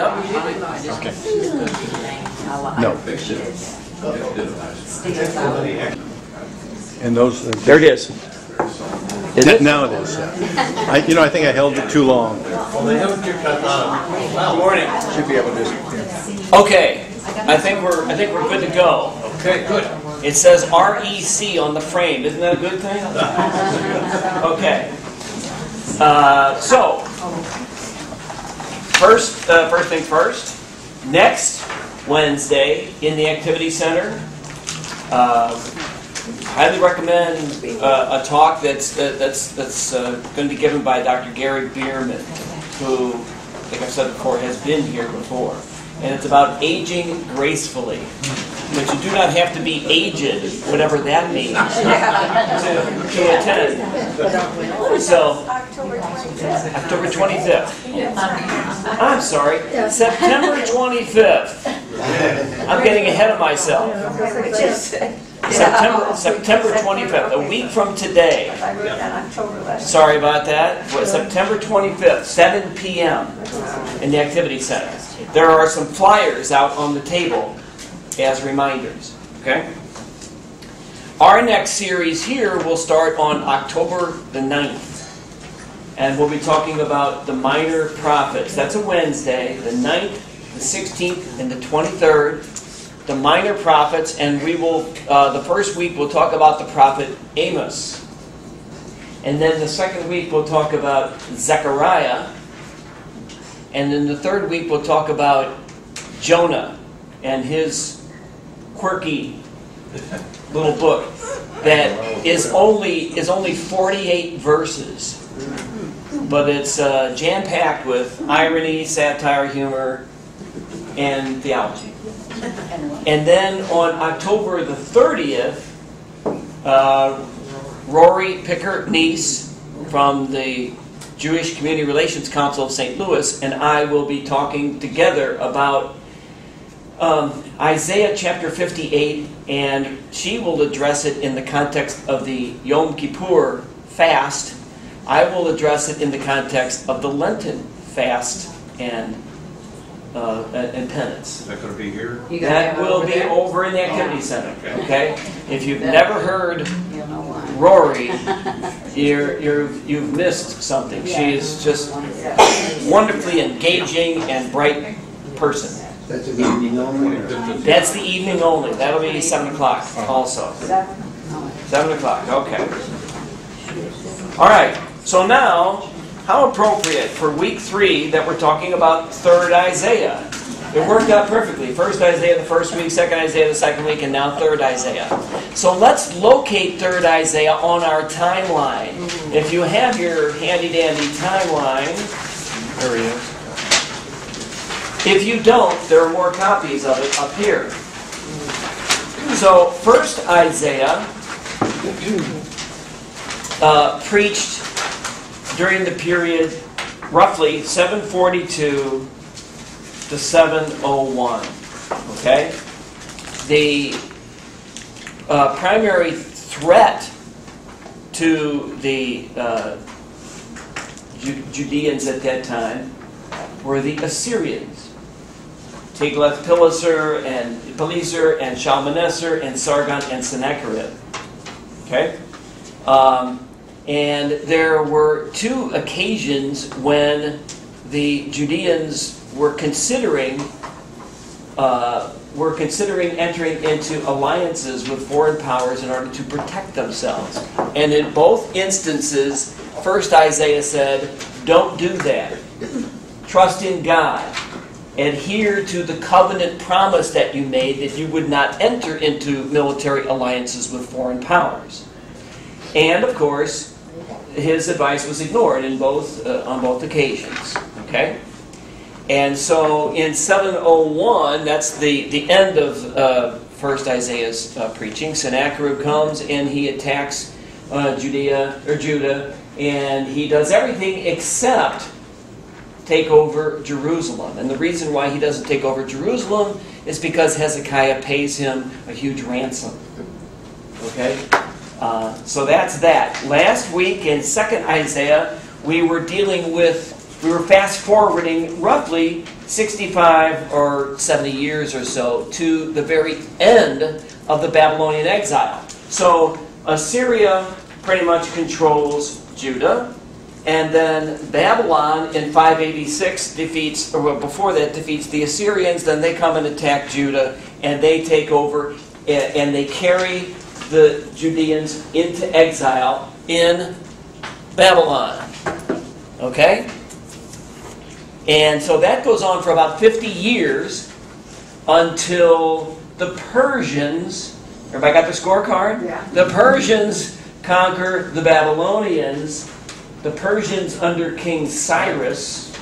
up? No. And those, uh, There it is. Is it? now it is. yeah. I, you know, I think I held it too long. Good morning. Should be able to just. Okay, I think we're, I think we're good to go. Okay, good. It says REC on the frame, isn't that a good thing? Okay. Uh, So, first, uh, first thing first, next Wednesday in the Activity Center, uh, highly recommend uh, a talk that's, that- that's, that's going to be given by Dr. Gary Bierman, who, like I've said before, has been here before. And it's about aging gracefully. But you do not have to be aged, whatever that means, to, to attend. So, October 25th. I'm sorry, September 25th. I'm getting ahead of myself. September, September 25th, a week from today. I wrote down October. Sorry about that. Well, September 25th, 7 p.m. in the Activity Center. There are some flyers out on the table as reminders. Okay? Our next series here will start on October the 9th. And we'll be talking about the minor prophets. That's a Wednesday, the 9th, the 16th, and the 23rd. The minor prophets, and we will, uh, the first week, we'll talk about the prophet Amos. And then the second week, we'll talk about Zechariah. And then the third week, we'll talk about Jonah and his quirky little book that is only is only 48 verses. But it's uh, jam-packed with irony, satire, humor, and theology. And then on October the 30th, uh, Rori Picker Neiss from the Jewish Community Relations Council of St. Louis and I will be talking together about um, Isaiah chapter 58, and she will address it in the context of the Yom Kippur fast. I will address it in the context of the Lenten fast and uh, and penance. Is that going to be here? You That will over be there? over in the activity center. Okay, if you've never heard You'll know why. Rori, you're, you're, you've missed something. She is just wonderfully engaging and bright person. That's evening only. That's the evening only. That'll be seven o'clock also. Seven o'clock, okay. All right, so now, how appropriate for week three that we're talking about third Isaiah. It worked out perfectly. First Isaiah the first week, second Isaiah the second week, and now third Isaiah. So let's locate third Isaiah on our timeline. If you have your handy dandy timeline, There he is. If you don't, there are more copies of it up here. So, first Isaiah uh, preached during the period roughly 742 to 701. Okay? The uh, primary threat to the uh, Ju- Judeans at that time were the Assyrians. Tiglath-Pileser and Pileser and Shalmaneser and Sargon and Sennacherib. Okay? Um, and there were two occasions when the Judeans were considering uh, were considering entering into alliances with foreign powers in order to protect themselves. And in both instances, first Isaiah said, "Don't do that. Trust in God. Adhere to the covenant promise that you made that you would not enter into military alliances with foreign powers." And of course, his advice was ignored in both uh, on both occasions. Okay, and so in 701, that's the the end of uh, First Isaiah's uh, preaching. Sennacherib comes and he attacks uh, Judea or Judah, and he does everything except take over Jerusalem. And the reason why he doesn't take over Jerusalem is because Hezekiah pays him a huge ransom. Okay? Uh, so that's that. Last week in 2nd Isaiah, we were dealing with, we were fast forwarding roughly 65 or 70 years or so to the very end of the Babylonian exile. So Assyria pretty much controls Judah, and then Babylon in 586 defeats, or before that defeats the Assyrians. Then they come and attack Judah, and they take over, and they carry the Judeans into exile in Babylon. Okay? And so that goes on for about 50 years until the Persians, everybody got the scorecard? Yeah. The Persians conquer the Babylonians. The Persians under King Cyrus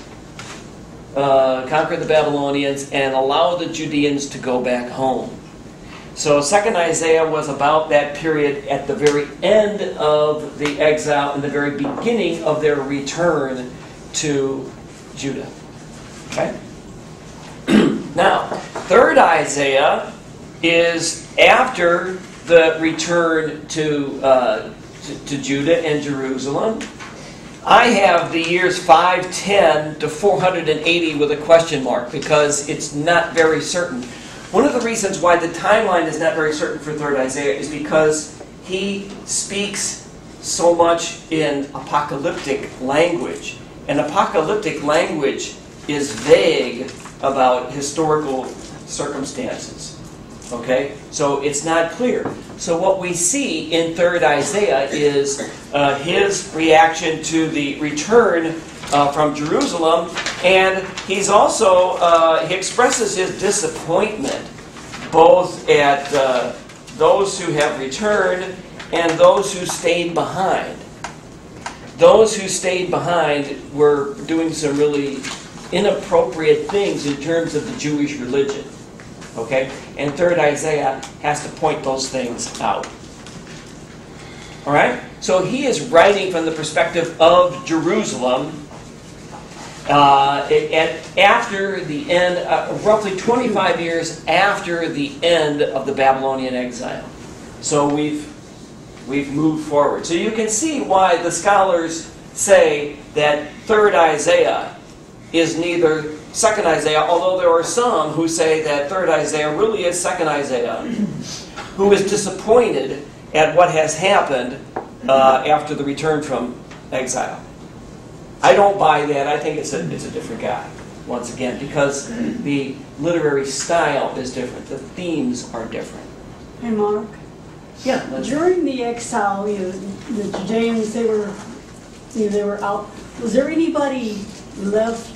uh, conquered the Babylonians and allowed the Judeans to go back home. So Second Isaiah was about that period at the very end of the exile and the very beginning of their return to Judah. Okay? now, third Isaiah is after the return to, uh, to, to Judah and Jerusalem. I have the years 510 to 480 with a question mark because it's not very certain. One of the reasons why the timeline is not very certain for 3rd Isaiah is because he speaks so much in apocalyptic language. And apocalyptic language is vague about historical circumstances. Okay? So it's not clear. So what we see in 3rd Isaiah is uh, his reaction to the return uh, from Jerusalem, and he's also, uh, he expresses his disappointment both at uh, those who have returned and those who stayed behind. Those who stayed behind were doing some really inappropriate things in terms of the Jewish religion. Okay? And 3rd Isaiah has to point those things out. All right? So he is writing from the perspective of Jerusalem uh, at, after the end, uh, roughly 25 years after the end of the Babylonian exile. So we've, we've moved forward. So you can see why the scholars say that 3rd Isaiah is neither 2nd Isaiah, although there are some who say that 3rd Isaiah really is 2nd Isaiah, who is disappointed at what has happened uh, after the return from exile. I don't buy that. I think it's a, it's a different guy, once again, because the literary style is different. The themes are different. Hey, Mark. Yeah. During the exile, you know, the Judeans, they were, you know, they were out. Was there anybody left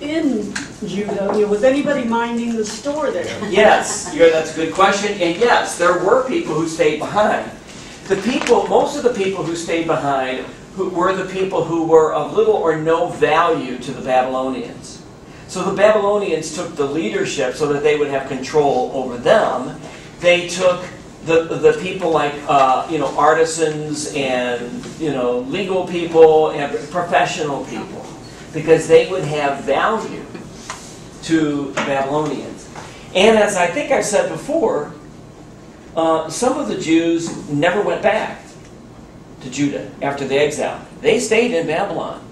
in Judah? You know, was anybody minding the store there? Yes, you're, that's a good question. And yes, there were people who stayed behind. The people, most of the people who stayed behind who were the people who were of little or no value to the Babylonians. So the Babylonians took the leadership so that they would have control over them. They took the, the people like uh, you know artisans and you know legal people and professional people because they would have value to Babylonians. And as I think I've said before, uh, some of the Jews never went back to Judah after the exile. They stayed in Babylon.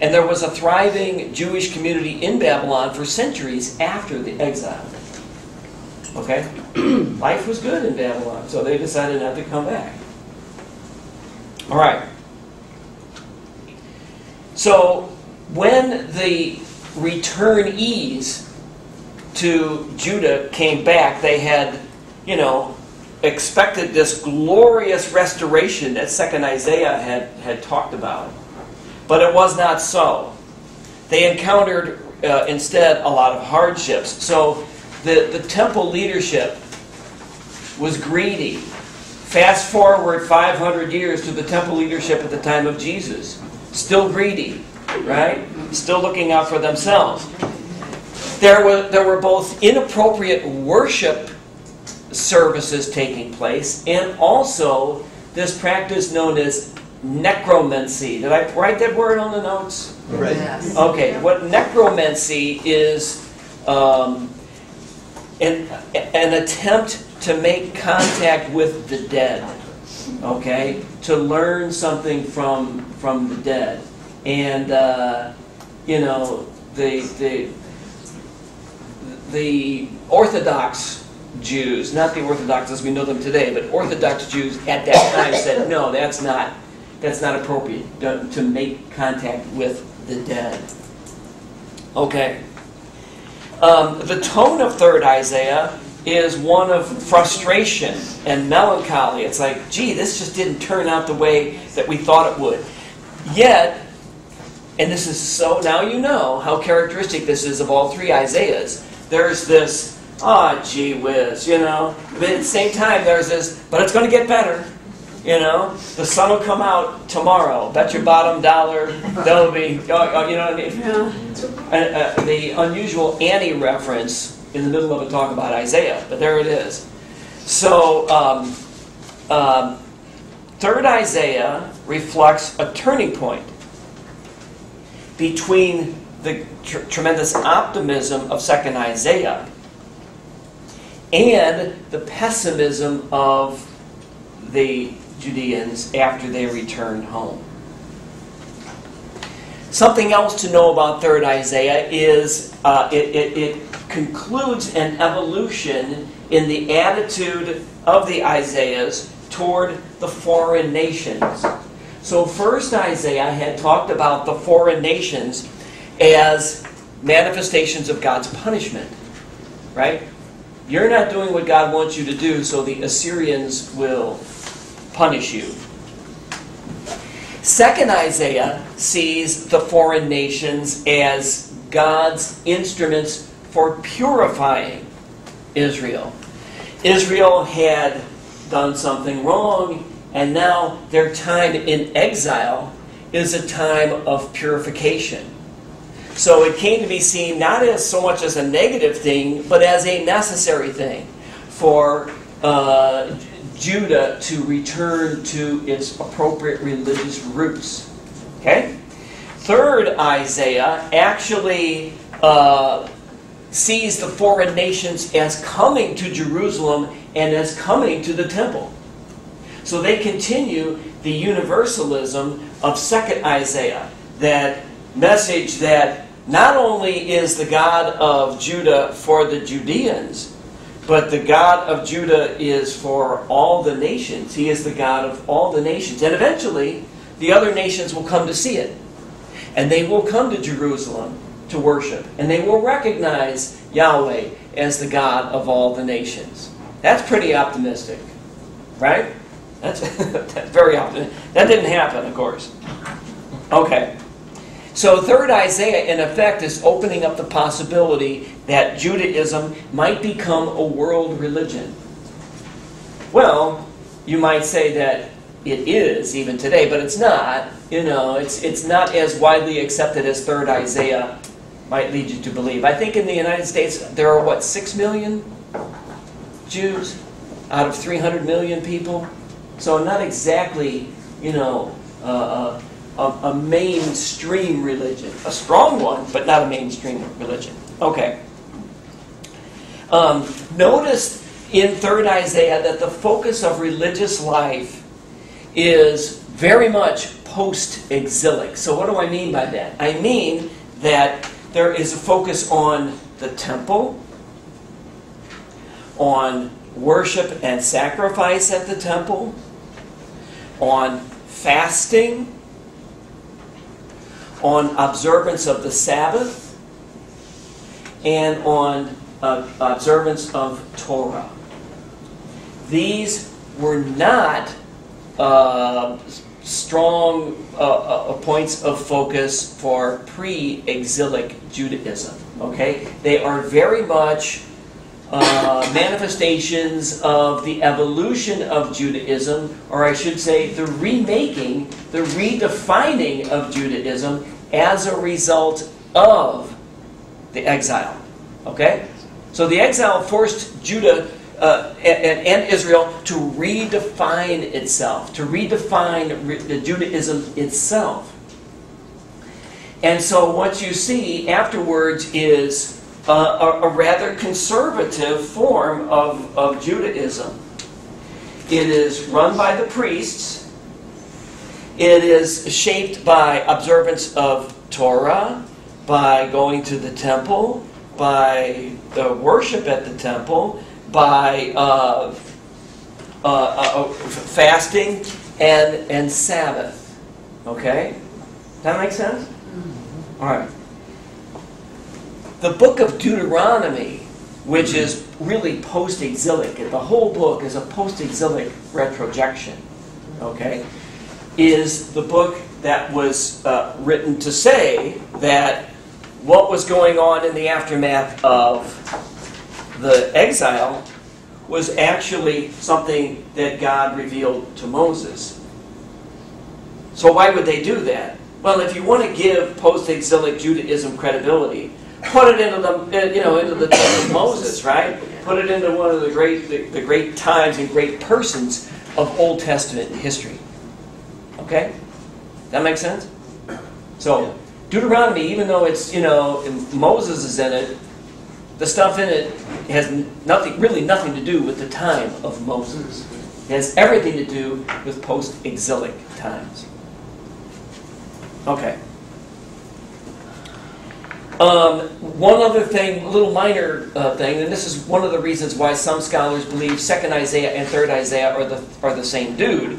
And there was a thriving Jewish community in Babylon for centuries after the exile. Okay? Life was good in Babylon, so they decided not to come back. All right. So, when the returnees to Judah came back, they had, you know, expected this glorious restoration that Second Isaiah had, had talked about. But it was not so. They encountered uh, instead a lot of hardships. So the, the temple leadership was greedy. Fast forward 500 years to the temple leadership at the time of Jesus. Still greedy, right? Still looking out for themselves. There were, there were both inappropriate worship services taking place, and also this practice known as necromancy. Did I write that word on the notes? Right. Okay, what necromancy is um, an, an attempt to make contact with the dead, okay? To learn something from, from the dead. And, uh, you know, the, the, the Orthodox Jews, not the Orthodox as we know them today, but Orthodox Jews at that time said, no, that's not, that's not appropriate to make contact with the dead. Okay. Um, the tone of third Isaiah is one of frustration and melancholy. It's like, gee, this just didn't turn out the way that we thought it would. Yet, and this is so, now you know how characteristic this is of all three Isaiahs. There's this, ah, gee whiz, you know. But at the same time, there's this, but it's going to get better. You know, the sun will come out tomorrow. Bet your bottom dollar there'll be, oh, oh, you know what I mean? Yeah. uh, uh, the unusual Annie reference in the middle of a talk about Isaiah, but there it is. So, um, um, third Isaiah reflects a turning point between the tr- tremendous optimism of second Isaiah and the pessimism of the Judeans after they returned home. Something else to know about Third Isaiah is uh, it, it, it concludes an evolution in the attitude of the Isaiahs toward the foreign nations. So, First Isaiah had talked about the foreign nations as manifestations of God's punishment, right? You're not doing what God wants you to do, so the Assyrians will punish you. Second Isaiah sees the foreign nations as God's instruments for purifying Israel. Israel had done something wrong, and now their time in exile is a time of purification. So it came to be seen not as so much as a negative thing, but as a necessary thing for uh, Judah to return to its appropriate religious roots. Okay? Third, Isaiah actually uh, sees the foreign nations as coming to Jerusalem and as coming to the temple. So they continue the universalism of second Isaiah, that message that not only is the God of Judah for the Judeans, but the God of Judah is for all the nations. He is the God of all the nations. And eventually, the other nations will come to see it. And they will come to Jerusalem to worship. And they will recognize Yahweh as the God of all the nations. That's pretty optimistic. Right? That's, that's very often. That didn't happen, of course. Okay. So, third Isaiah, in effect, is opening up the possibility that Judaism might become a world religion. Well, you might say that it is even today, but it's not. You know, it's, it's not as widely accepted as third Isaiah might lead you to believe. I think in the United States there are, what, 6 million Jews out of 300 million people? So, not exactly, you know, uh, a, a mainstream religion. A strong one, but not a mainstream religion. Okay. Um, notice in 3rd Isaiah that the focus of religious life is very much post exilic. So, what do I mean by that? I mean that there is a focus on the temple, on worship and sacrifice at the temple, on fasting, on observance of the Sabbath, and on uh, observance of Torah. These were not uh, strong uh, uh, points of focus for pre exilic Judaism. Okay? They are very much uh, manifestations of the evolution of Judaism, or I should say, the remaking, the redefining of Judaism as a result of the exile. Okay? So the exile forced Judah uh, and, and, Israel to redefine itself, to redefine re- Judaism itself. And so what you see afterwards is a, a, a rather conservative form of, of Judaism. It is run by the priests. It is shaped by observance of Torah, by going to the temple, by the worship at the temple, by uh, uh, uh, uh, fasting and, and Sabbath. Okay? That make sense? All right. The book of Deuteronomy, which is really post-exilic, the whole book is a post-exilic retrojection. Okay? Is the book that was uh, written to say that what was going on in the aftermath of the exile was actually something that God revealed to Moses. So why would they do that? Well, if you want to give post-exilic Judaism credibility, put it into the uh, you know into the time of Moses, right? Put it into one of the great the, the great times and great persons of Old Testament history. Okay, that makes sense. So Deuteronomy, even though it's you know Moses is in it, the stuff in it has nothing really nothing to do with the time of Moses. It has everything to do with post-exilic times. Okay. Um, one other thing, a little minor uh, thing, and this is one of the reasons why some scholars believe Second Isaiah and Third Isaiah are the are the same dude,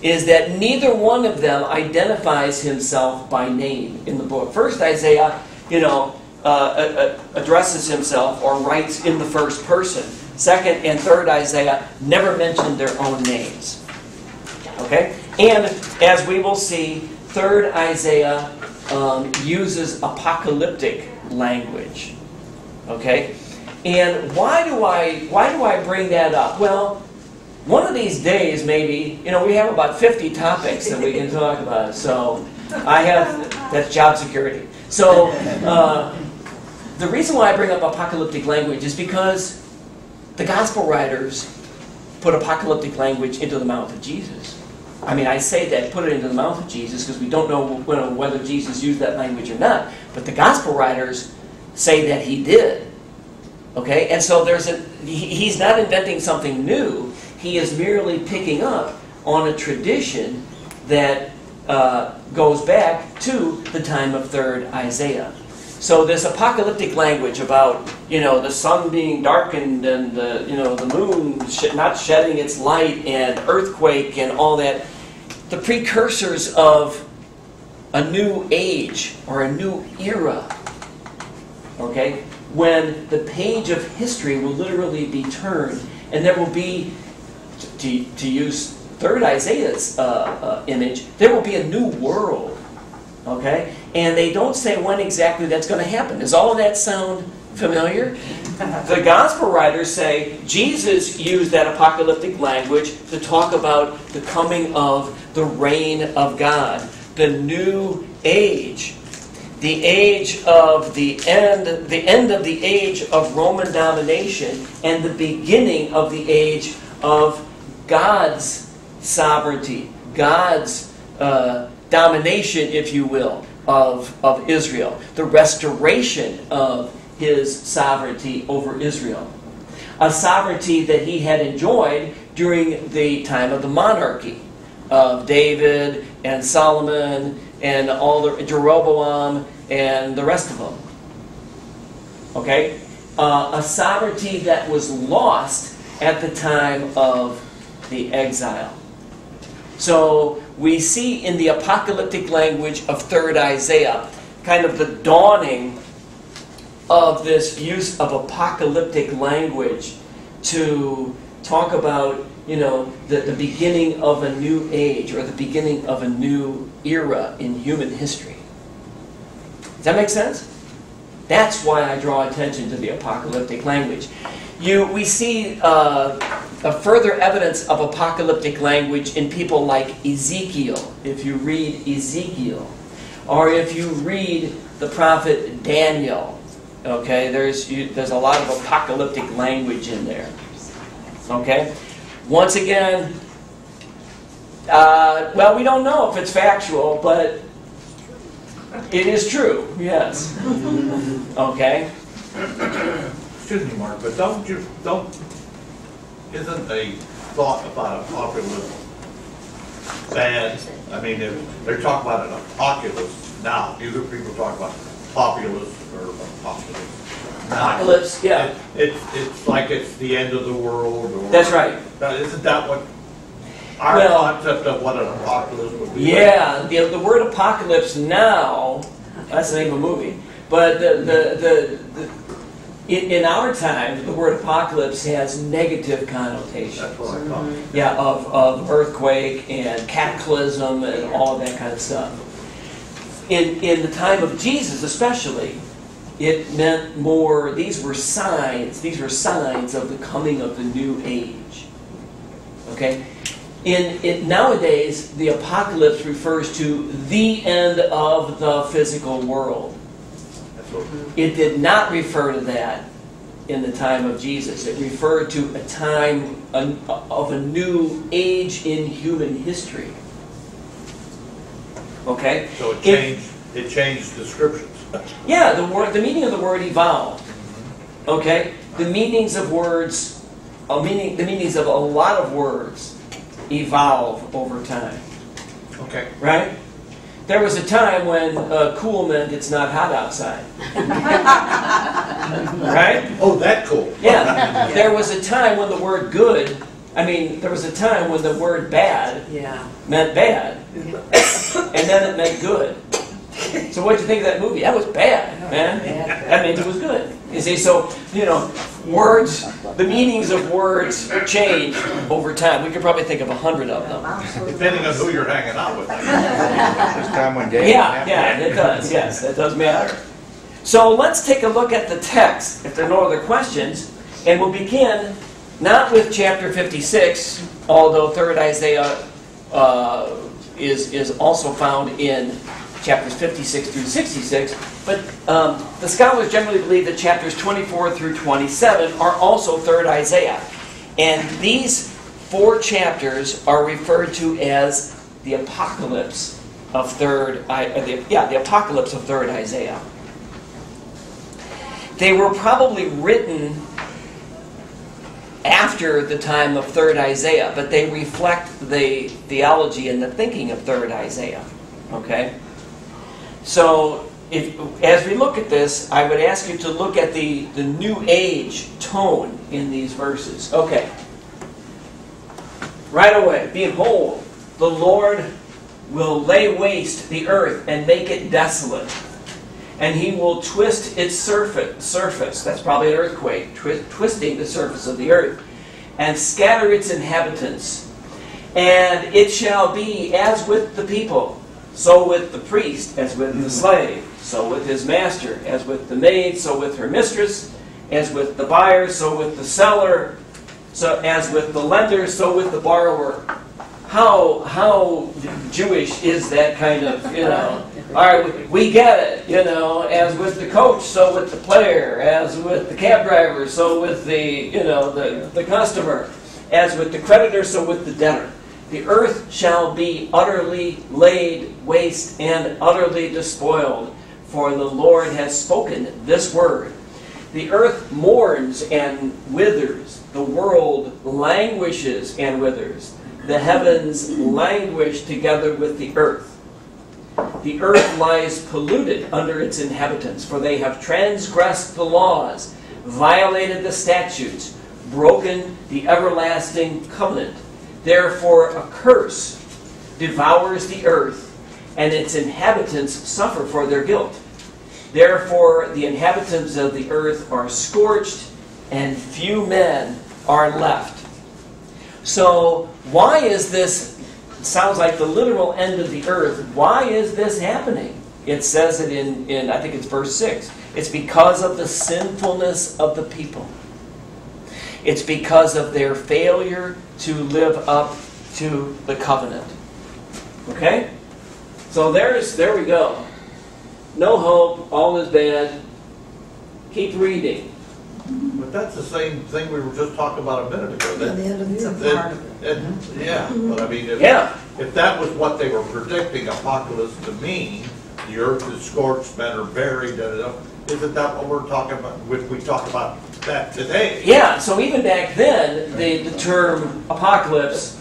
is that neither one of them identifies himself by name in the book. First Isaiah, you know, uh, addresses himself or writes in the first person. Second and Third Isaiah never mention their own names. Okay, and as we will see, Third Isaiah um, uses apocalyptic language. Okay? And why do I why do I bring that up? Well, one of these days, maybe you know, we have about 50 topics that we can talk about. So I have that's job security. So uh, the reason why I bring up apocalyptic language is because the gospel writers put apocalyptic language into the mouth of Jesus. I mean, I say that, put it into the mouth of Jesus, because we don't know whether Jesus used that language or not. But the gospel writers say that he did. Okay? And so there's a, he's not inventing something new. He is merely picking up on a tradition that uh, goes back to the time of 3rd Isaiah. So this apocalyptic language about you know the sun being darkened and the you know the moon sh not shedding its light and earthquake and all that, the precursors of a new age or a new era. Okay, when the page of history will literally be turned, and there will be, to, to use third Isaiah's uh, uh, image, there will be a new world. Okay, and they don't say when exactly that's going to happen. Does all of that sound familiar? the gospel writers say Jesus used that apocalyptic language to talk about the coming of the reign of God, the new age, the age of the end, the end of the age of Roman domination, and the beginning of the age of God's sovereignty, God's uh, domination, if you will of, of Israel, the restoration of his sovereignty over Israel. A sovereignty that he had enjoyed during the time of the monarchy of David and Solomon and all the Jeroboam and the rest of them. Okay? Uh, a sovereignty that was lost at the time of the exile. So we see in the apocalyptic language of 3rd Isaiah kind of the dawning of this use of apocalyptic language to talk about, you know, the, the beginning of a new age or the beginning of a new era in human history. Does that make sense? That's why I draw attention to the apocalyptic language. You, we see uh, a further evidence of apocalyptic language in people like Ezekiel, if you read Ezekiel, or if you read the prophet Daniel. Okay, there's, you, there's a lot of apocalyptic language in there. Okay? Once again, uh, well, we don't know if it's factual, but it is true, yes. Okay? Excuse me, Mark, but don't you, don't, isn't a thought about apocalypse bad? I mean, if they're talking about an apocalypse now, these are people talking about populist or populist. Apocalypse, yeah. It- It's, it's like it's the end of the world or. That's right. Now, Isn't that what, our Well- concept of what an apocalypse would be? Yeah, the, the word apocalypse now, that's the name of a movie, but the, the, the, the in, in our time, the word apocalypse has negative connotations. That's what I thought. Mm-hmm. Yeah, of, of earthquake and cataclysm and all that kind of stuff. In, in the time of Jesus especially, it meant more, these were signs, these were signs of the coming of the new age. Okay? In, in nowadays, the apocalypse refers to the end of the physical world. It did not refer to that in the time of Jesus. It referred to a time of a new age in human history. Okay? so it changed, it changed descriptions. Yeah, the word, the meaning of the word evolved. Mm-hmm. Okay? The meanings of words, a meaning, the meanings of a lot of words evolve over time. Okay. Right? There was a time when uh, cool meant it's not hot outside. right? Oh, that cool. Yeah. There was a time when the word good, I mean, there was a time when the word bad Yeah. meant bad, and then it meant good. So what'd you think of that movie? That was bad, man. That means it was good. You see, so, you know, words, the meanings of words change over time. We could probably think of a hundred of them. Depending on who you're hanging out with. This time when Dave. Yeah, yeah, it does, yes, that does matter. So let's take a look at the text, if there are no other questions, and we'll begin not with chapter 56, although 3rd Isaiah uh, is, is also found in chapters 56 through 66, but um, the scholars generally believe that chapters 24 through 27 are also 3rd Isaiah. And these four chapters are referred to as the apocalypse of third, I, uh, yeah, the apocalypse of third Isaiah. They were probably written after the time of third Isaiah, but they reflect the theology and the thinking of third Isaiah. Okay? So, if, as we look at this, I would ask you to look at the, the new age tone in these verses. Okay. Right away, behold, the Lord will lay waste the earth and make it desolate. And he will twist its surface, surface that's probably an earthquake, twi- twisting the surface of the earth, and scatter its inhabitants. And it shall be as with the people, so with the priest, as with the slave, so with his master, as with the maid, so with her mistress, as with the buyer, so with the seller, so as with the lender, so with the borrower. How how Jewish is that kind of you know? All right, we, get it. You know, as with the coach, so with the player. As with the cab driver, so with the you know the the customer. As with the creditor, so with the debtor. The earth shall be utterly laid waste and utterly despoiled, for the Lord has spoken this word. The earth mourns and withers. The world languishes and withers. The heavens languish together with the earth. The earth lies polluted under its inhabitants, for they have transgressed the laws, violated the statutes, broken the everlasting covenant. Therefore, a curse devours the earth, and its inhabitants suffer for their guilt. Therefore, the inhabitants of the earth are scorched, and few men are left. So, why is this? Sounds like the literal end of the earth. Why is this happening? It says it in, in I think it's verse 6. It's because of the sinfulness of the people. It's because of their failure to live up to the covenant. Okay? So there's there we go. No hope, all is bad. Keep reading. But that's the same thing we were just talking about a minute ago. that- the end of the year. that- that- Yeah, mm-hmm. but I mean, if, Yeah. if that was what they were predicting apocalypse to mean, the earth is scorched, men are buried, da, da, da, isn't that what we're talking about, if we talk about that today? Yeah, so even back then, the, the term apocalypse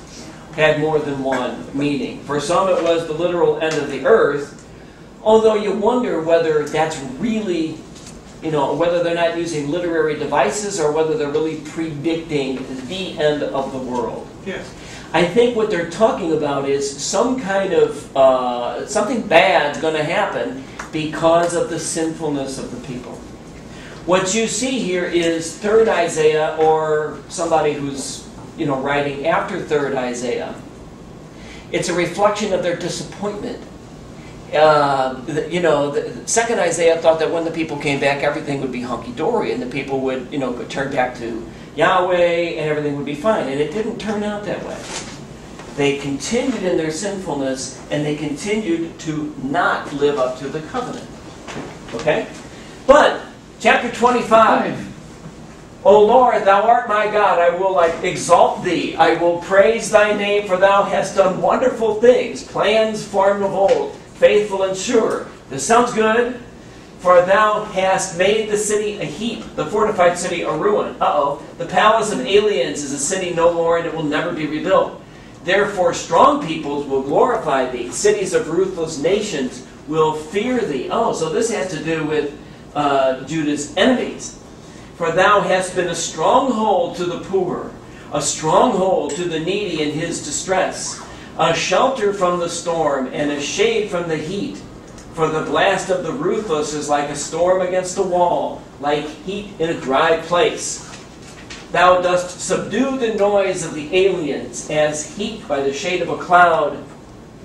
had more than one meaning. For some, it was the literal end of the earth. Although you wonder whether that's really, you know, whether they're not using literary devices or whether they're really predicting the end of the world. Yes. I think what they're talking about is some kind of uh, something bad's going to happen because of the sinfulness of the people. What you see here is third Isaiah, or somebody who's you know writing after third Isaiah. It's a reflection of their disappointment. Uh, you know, the second Isaiah thought that when the people came back, everything would be hunky dory, and the people would you know turn back to Yahweh, and everything would be fine. And it didn't turn out that way. They continued in their sinfulness, and they continued to not live up to the covenant. Okay? But, chapter 25. O Lord, thou art my God, I will like exalt thee. I will praise thy name, for thou hast done wonderful things, plans formed of old, faithful and sure. This sounds good. For thou hast made the city a heap, the fortified city a ruin. Uh oh. The palace of aliens is a city no more, and it will never be rebuilt. Therefore, strong peoples will glorify thee. Cities of ruthless nations will fear thee. Oh, so this has to do with uh, Judah's enemies. For thou hast been a stronghold to the poor, a stronghold to the needy in his distress, a shelter from the storm, and a shade from the heat. For the blast of the ruthless is like a storm against a wall, like heat in a dry place. Thou dost subdue the noise of the aliens as heat by the shade of a cloud.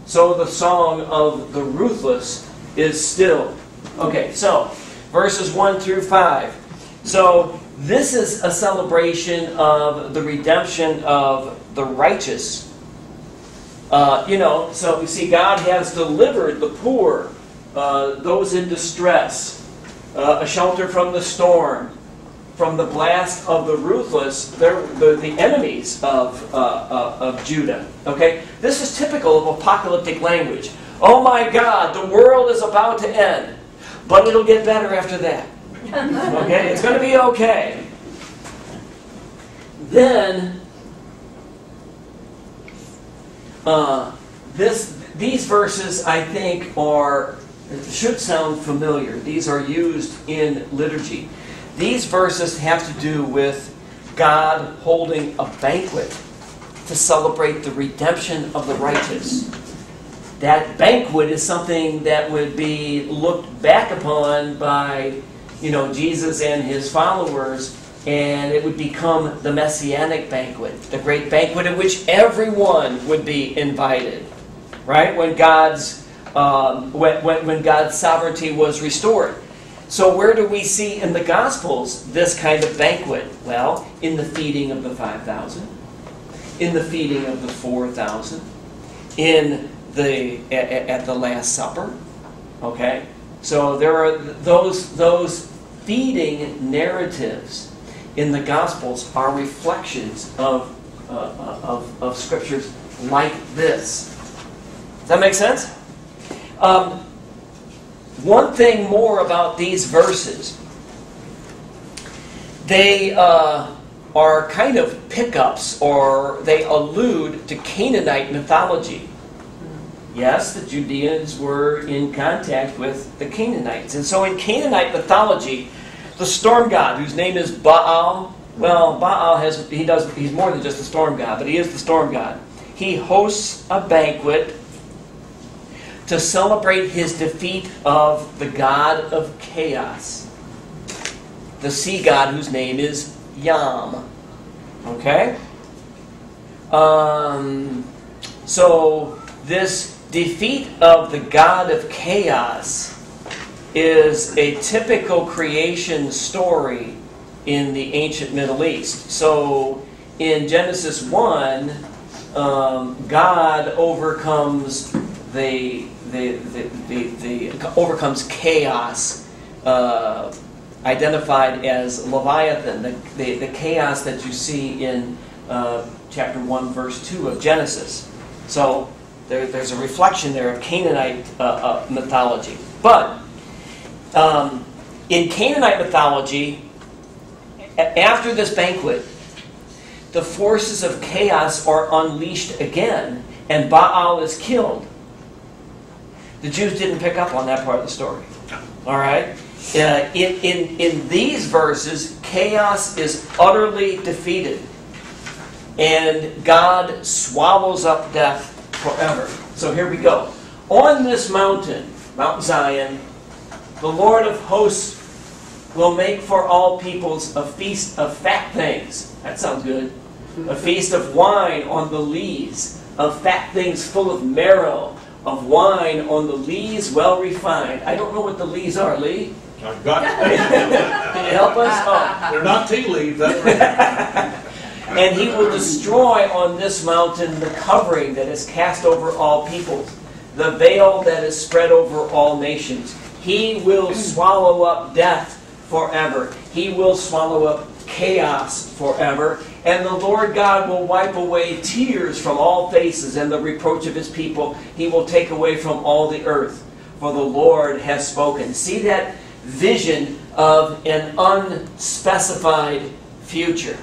So the song of the ruthless is still. Okay, so verses 1 through 5. So this is a celebration of the redemption of the righteous. Uh, you know, so we see God has delivered the poor, uh, those in distress, uh, a shelter from the storm, from the blast of the ruthless, they're the, the enemies of, uh, uh, of Judah. Okay? This is typical of apocalyptic language. Oh my God, the world is about to end, but it'll get better after that. Okay? It's going to be okay. Then, uh, this, these verses, I think, are should sound familiar. These are used in liturgy. These verses have to do with God holding a banquet to celebrate the redemption of the righteous. That banquet is something that would be looked back upon by, you know, Jesus and his followers, and it would become the messianic banquet, the great banquet in which everyone would be invited. Right? When God's um, when, when, when God's sovereignty was restored. So, where do we see in the Gospels this kind of banquet? Well, in the feeding of the 5,000, in the feeding of the 4,000, in the at, at the Last Supper. Okay, so there are those those feeding narratives in the Gospels are reflections of uh, of, of scriptures like this. Does that make sense? Um, one thing more about these verses. They uh, are kind of pickups or they allude to Canaanite mythology. Yes, the Judeans were in contact with the Canaanites. And so in Canaanite mythology, the storm god, whose name is Baal, well, Baal has he does he's more than just a storm god, but he is the storm god. He hosts a banquet to celebrate his defeat of the god of chaos, the sea god whose name is Yam. Okay? Um, so, this defeat of the god of chaos is a typical creation story in the ancient Middle East. So, in Genesis 1, um, God overcomes the the, the, the, the overcomes chaos, uh, identified as Leviathan, the, the, the, chaos that you see in uh, chapter 1, verse 2 of Genesis. So there, there's a reflection there of Canaanite uh, uh mythology. But um, in Canaanite mythology, after this banquet, the forces of chaos are unleashed again, and Baal is killed. The Jews didn't pick up on that part of the story. All right? Uh, in, in, in these verses, chaos is utterly defeated. And God swallows up death forever. So here we go. On this mountain, Mount Zion, the Lord of hosts will make for all peoples a feast of fat things. That sounds good. A feast of wine on the lees, of fat things full of marrow, of wine on the lees well refined. I don't know what the lees are, Lee. I've got, Can you help us? Oh. they're not tea leaves, that's right. And he will destroy on this mountain the covering that is cast over all peoples, the veil that is spread over all nations. He will swallow up death forever. He will swallow up chaos forever. And the Lord God will wipe away tears from all faces and the reproach of his people. He will take away from all the earth. For the Lord has spoken. See that vision of an unspecified future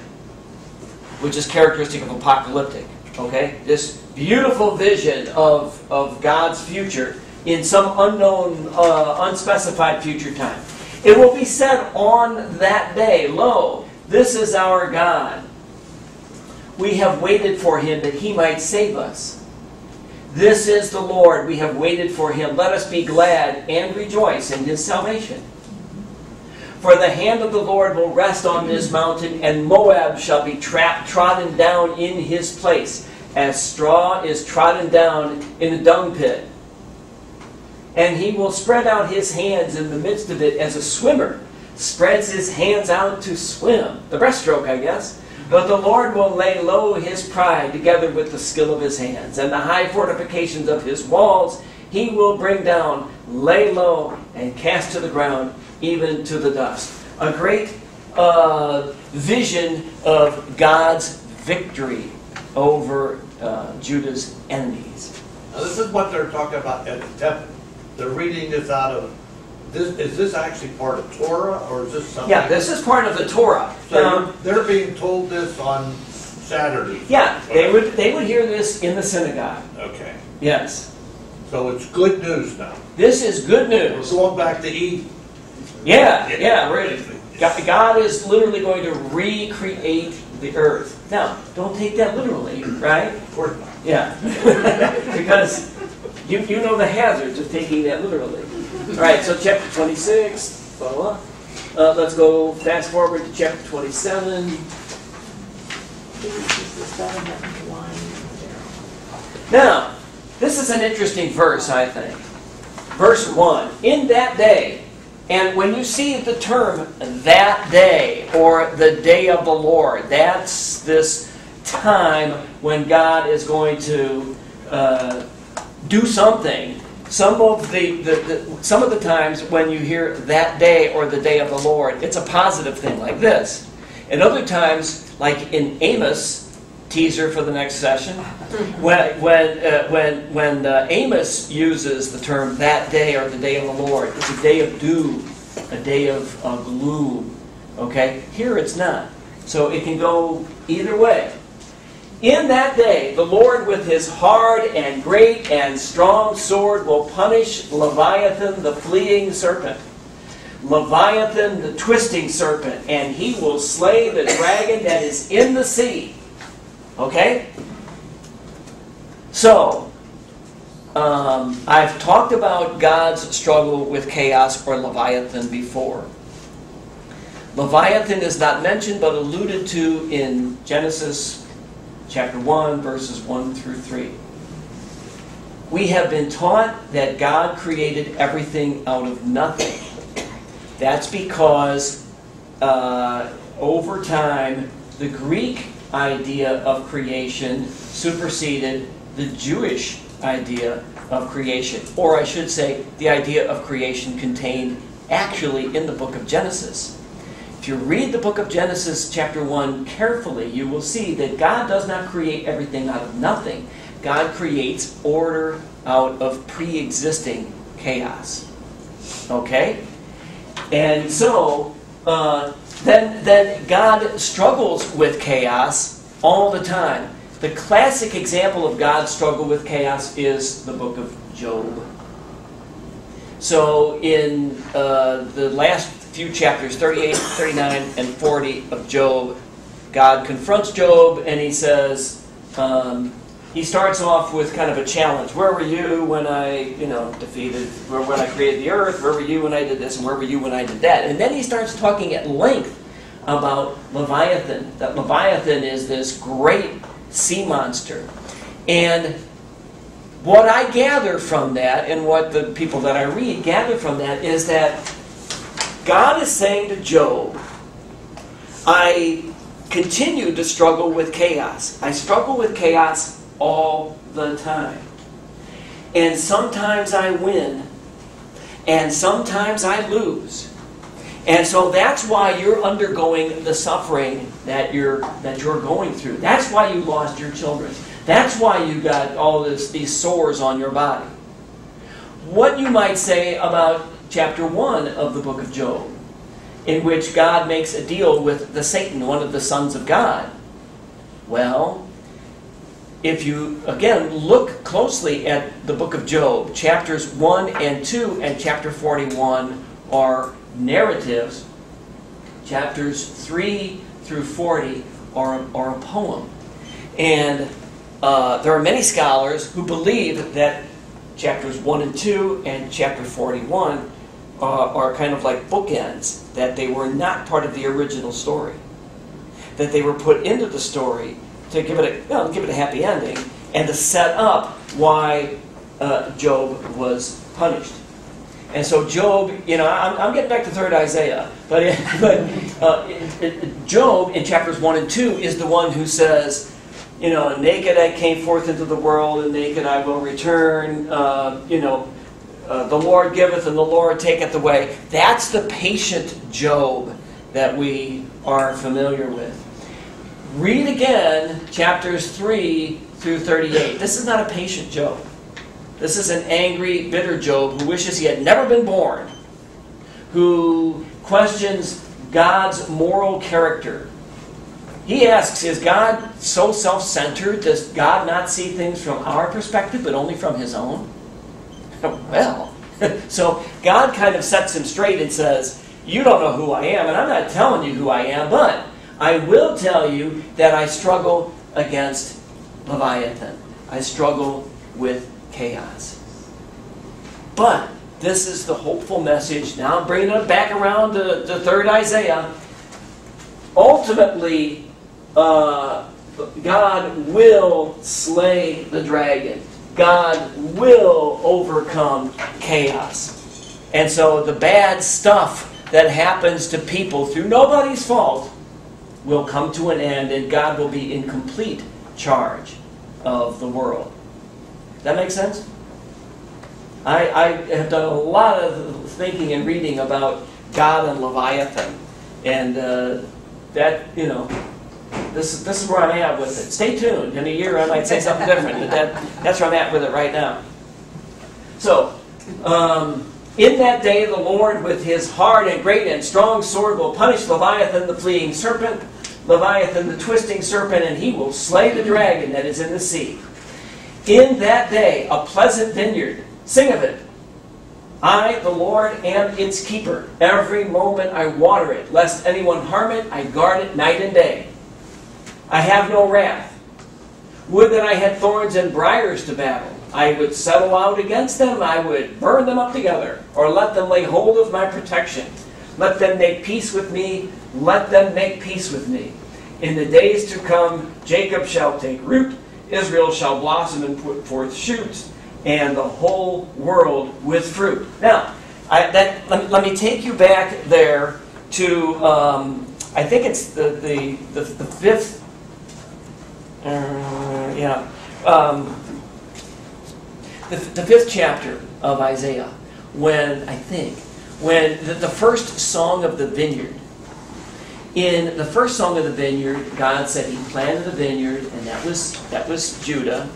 which is characteristic of apocalyptic. Okay? This beautiful vision of, of God's future in some unknown, uh, unspecified future time. It will be said on that day, Lo, this is our God. We have waited for him that he might save us. This is the Lord. We have waited for him. Let us be glad and rejoice in his salvation. For the hand of the Lord will rest on this mountain, and Moab shall be trodden down in his place, as straw is trodden down in a dung pit. And he will spread out his hands in the midst of it as a swimmer spreads his hands out to swim. The breaststroke, I guess. But the Lord will lay low his pride together with the skill of his hands, and the high fortifications of his walls he will bring down, lay low, and cast to the ground, even to the dust. A great uh, vision of God's victory over uh, Judah's enemies. Now, this is what they're talking about at the temple. They're reading this out of, this, is this actually part of Torah, or is this something? Yeah, this is part of the Torah. So Um, they're being told this on Saturday? yeah, they would they would hear this in the synagogue. Okay, Yes, so it's good news now. this is good We're news. going back to Eden. Yeah, yeah, we're, God is literally going to recreate the earth. Now, don't take that literally, right? Of course not. Yeah, because you, you know the hazards of taking that literally. All right, so chapter 26, blah, blah. Uh, let's go fast forward to chapter 27. Now, this is an interesting verse, I think. Verse 1 In that day, and when you see the term that day or the day of the Lord, that's this time when God is going to uh, do something. Some of the, the, the some of the times when you hear that day or the day of the Lord, it's a positive thing like this. And other times, like in Amos, teaser for the next session, when when uh, when when uh, Amos uses the term that day or the day of the Lord, it's a day of doom, a day of uh, gloom. Okay, here it's not. So it can go either way. In that day, the Lord with his hard and great and strong sword will punish Leviathan, the fleeing serpent. Leviathan, the twisting serpent, and he will slay the dragon that is in the sea. Okay? So, um, I've talked about God's struggle with chaos or Leviathan before. Leviathan is not mentioned but alluded to in Genesis chapter 1, verses 1 through 3. We have been taught that God created everything out of nothing. That's because uh, over time, the Greek idea of creation superseded the Jewish idea of creation. Or I should say, the idea of creation contained actually in the book of Genesis. If you read the book of Genesis, chapter 1, carefully, you will see that God does not create everything out of nothing. God creates order out of pre existing chaos. Okay? And so, uh, then, then God struggles with chaos all the time. The classic example of God's struggle with chaos is the book of Job. So in uh, the last few chapters, 38, 39, and 40 of Job, God confronts Job and he says, um, he starts off with kind of a challenge. Where were you when I, you know, defeated, where when I created the earth? Where were you when I did this? And where were you when I did that? And then he starts talking at length about Leviathan. That Leviathan is this great sea monster. And what I gather from that, and what the people that I read gather from that, is that God is saying to Job, I continue to struggle with chaos. I struggle with chaos all the time. And sometimes I win, and sometimes I lose. And so that's why you're undergoing the suffering that you're that you're going through. That's why you lost your children. That's why you got all this, these sores on your body. What you might say about chapter 1 of the book of Job, in which God makes a deal with the Satan, one of the sons of God. Well, if you again look closely at the book of Job, chapters 1 and 2 and chapter 41 are narratives. Chapters 3 through 40 are, are a poem. And uh, there are many scholars who believe that chapters 1 and 2 and chapter 41 uh, are kind of like bookends, that they were not part of the original story. That they were put into the story to give it a, you know, give it a happy ending and to set up why uh, Job was punished. And so Job, you know, I'm, I'm getting back to third Isaiah, but but uh, it, it, Job in chapters one and two is the one who says, you know, naked I came forth into the world, and naked I will return. Uh, you know, uh, the Lord giveth, and the Lord taketh away. That's the patient Job that we are familiar with. Read again chapters three through thirty-eight. This is not a patient Job. This is an angry, bitter Job who wishes he had never been born, who questions God's moral character. He asks, Is God so self centered? Does God not see things from our perspective, but only from his own? well, so God kind of sets him straight and says, You don't know who I am, and I'm not telling you who I am, but I will tell you that I struggle against Leviathan. I struggle with chaos. But this is the hopeful message. Now I'm bringing it back around to the third Isaiah. Ultimately, uh, God will slay the dragon. God will overcome chaos. And so the bad stuff that happens to people through nobody's fault will come to an end and God will be in complete charge of the world. That make sense? I, I have done a lot of thinking and reading about God and Leviathan. And uh, that, you know, this, this is where I'm at with it. Stay tuned. In a year, I might say something different. But that, that's where I'm at with it right now. So, um, in that day, the Lord, with his hard and great and strong sword, will punish Leviathan, the fleeing serpent, Leviathan, the twisting serpent, and he will slay the dragon that is in the sea. In that day, a pleasant vineyard, sing of it. I, the Lord, am its keeper. Every moment I water it, lest anyone harm it, I guard it night and day. I have no wrath. Would that I had thorns and briars to battle. I would settle out against them, I would burn them up together, or let them lay hold of my protection. Let them make peace with me, let them make peace with me. In the days to come, Jacob shall take root, Israel shall blossom and put forth shoots, and the whole world with fruit. Now, I, that, let, let me take you back there to, um, I think it's the, the, the, the fifth, uh, yeah, um, the, the fifth chapter of Isaiah, when, I think, when the, the first song of the vineyard, in the first song of the vineyard, God said He planted a vineyard, and that was that was Judah.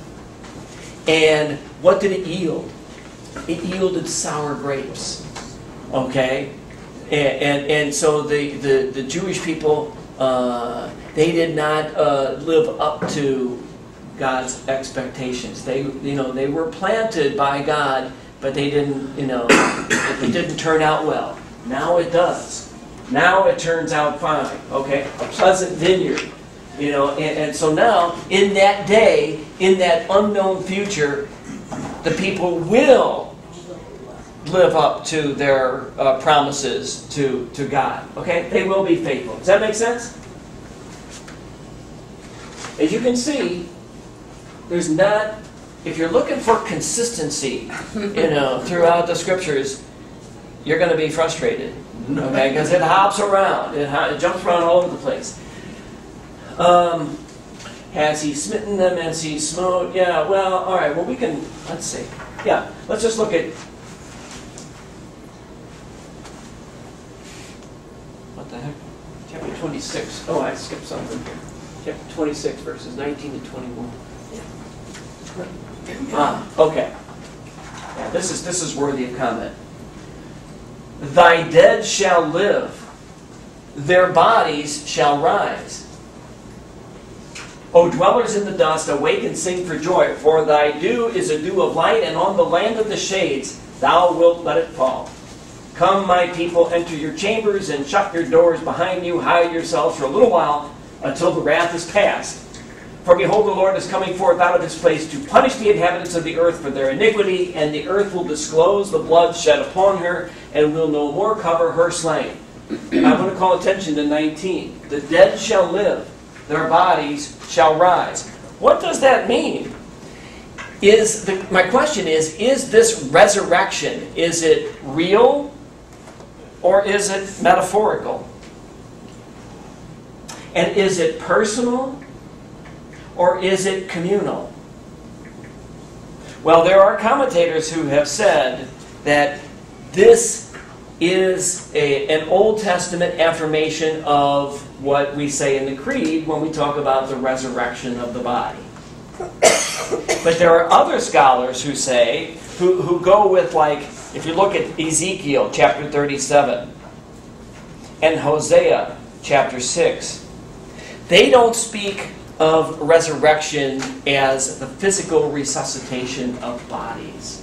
And what did it yield? It yielded sour grapes. Okay, and and, and so the, the the Jewish people uh, they did not uh, live up to God's expectations. They you know they were planted by God but they didn't, you know, it didn't turn out well. Now it does. Now it turns out fine, okay? A pleasant vineyard, you know, and, and so now, in that day, in that unknown future, the people will live up to their uh, promises to, to God, okay? They will be faithful. Does that make sense? As you can see, there's not, if you're looking for consistency, you know, throughout the scriptures, you're going to be frustrated, okay? Because it hops around, it, ho- it jumps around all over the place. Um, has he smitten them? Has he smote? Yeah, well, all right, well, we can, let's see. Yeah, let's just look at. What the heck? Chapter 26. Oh, I skipped something here. Chapter 26, verses 19 to 21. Ah, okay. Yeah, this is, this is worthy of comment. Thy dead shall live, their bodies shall rise. O dwellers in the dust, awake and sing for joy, for thy dew is a dew of light, and on the land of the shades thou wilt let it fall. Come, my people, enter your chambers, and shut your doors behind you, hide yourselves for a little while, until the wrath is past. For behold, the Lord is coming forth out of his place to punish the inhabitants of the earth for their iniquity, and the earth will disclose the blood shed upon her, and will no more cover her slain. I want to call attention to 19. The dead shall live, their bodies shall rise. What does that mean? Is the, my question is, is this resurrection, is it real or is it metaphorical? And is it personal or is it communal? Well, there are commentators who have said that this is a, an Old Testament affirmation of what we say in the Creed when we talk about the resurrection of the body. But there are other scholars who say, who, who go with, like, if you look at Ezekiel chapter 37 and Hosea chapter 6, they don't speak of resurrection as the physical resuscitation of bodies.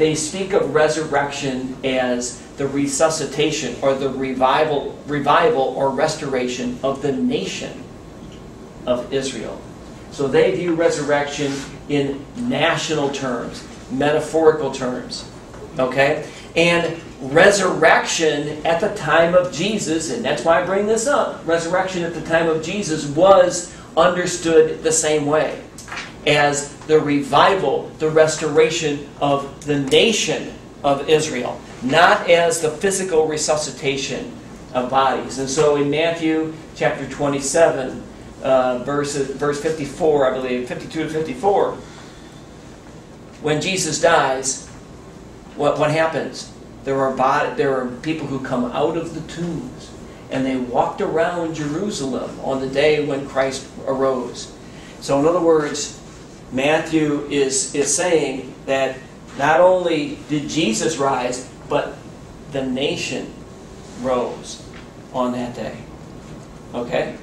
They speak of resurrection as the resuscitation or the revival, revival or restoration of the nation of Israel. So they view resurrection in national terms, metaphorical terms. Okay? And resurrection at the time of Jesus, and that's why I bring this up, resurrection at the time of Jesus was understood the same way as the revival, the restoration of the nation of Israel, not as the physical resuscitation of bodies. And so in Matthew chapter 27, uh, verse, verse 54, I believe, 52 to 54, when Jesus dies, what, what happens? There are, bod- there are people who come out of the tombs and they walked around Jerusalem on the day when Christ arose. So, in other words, Matthew is, is saying that not only did Jesus rise, but the nation rose on that day. Okay?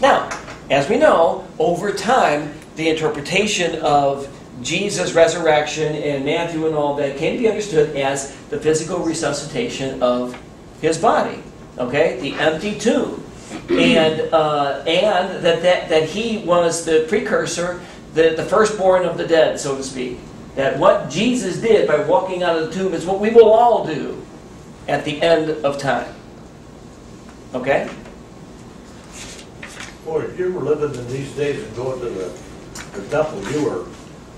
Now, as we know, over time, the interpretation of Jesus' resurrection and Matthew and all that to be understood as the physical resuscitation of his body. Okay? The empty tomb. And, uh, and that, that, that he was the precursor, the, the firstborn of the dead, so to speak. That what Jesus did by walking out of the tomb is what we will all do at the end of time. Okay? Boy, if you were living in these days and going to the, the temple, you were,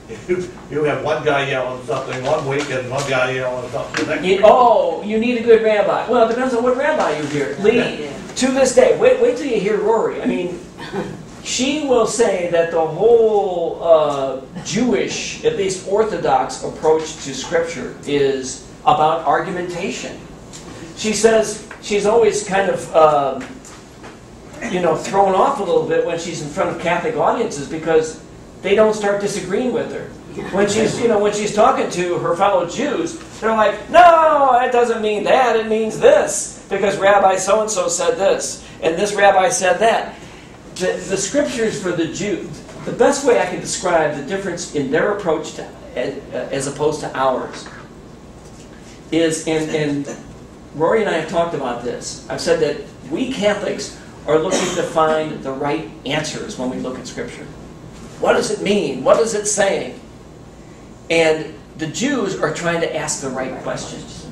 you, you have one guy yelling something one week and one guy yelling something the next You, week. oh, you need a good rabbi. Well, it depends on what rabbi you hear. Lee, to this day, wait, wait till you hear Rori. I mean, she will say that the whole uh, Jewish, at least Orthodox, approach to Scripture is about argumentation. She says she's always kind of, um, you know, thrown off a little bit when she's in front of Catholic audiences because they don't start disagreeing with her. When she's, you know, when she's talking to her fellow Jews, they're like, "No, it doesn't mean that. It means this because Rabbi so and so said this, and this rabbi said that." The, the scriptures for the Jew, the best way I can describe the difference in their approach to, as opposed to ours, is, and, and Rori and I have talked about this. I've said that we Catholics are looking to find the right answers when we look at Scripture. What does it mean? What is it saying? And the Jews are trying to ask the right questions.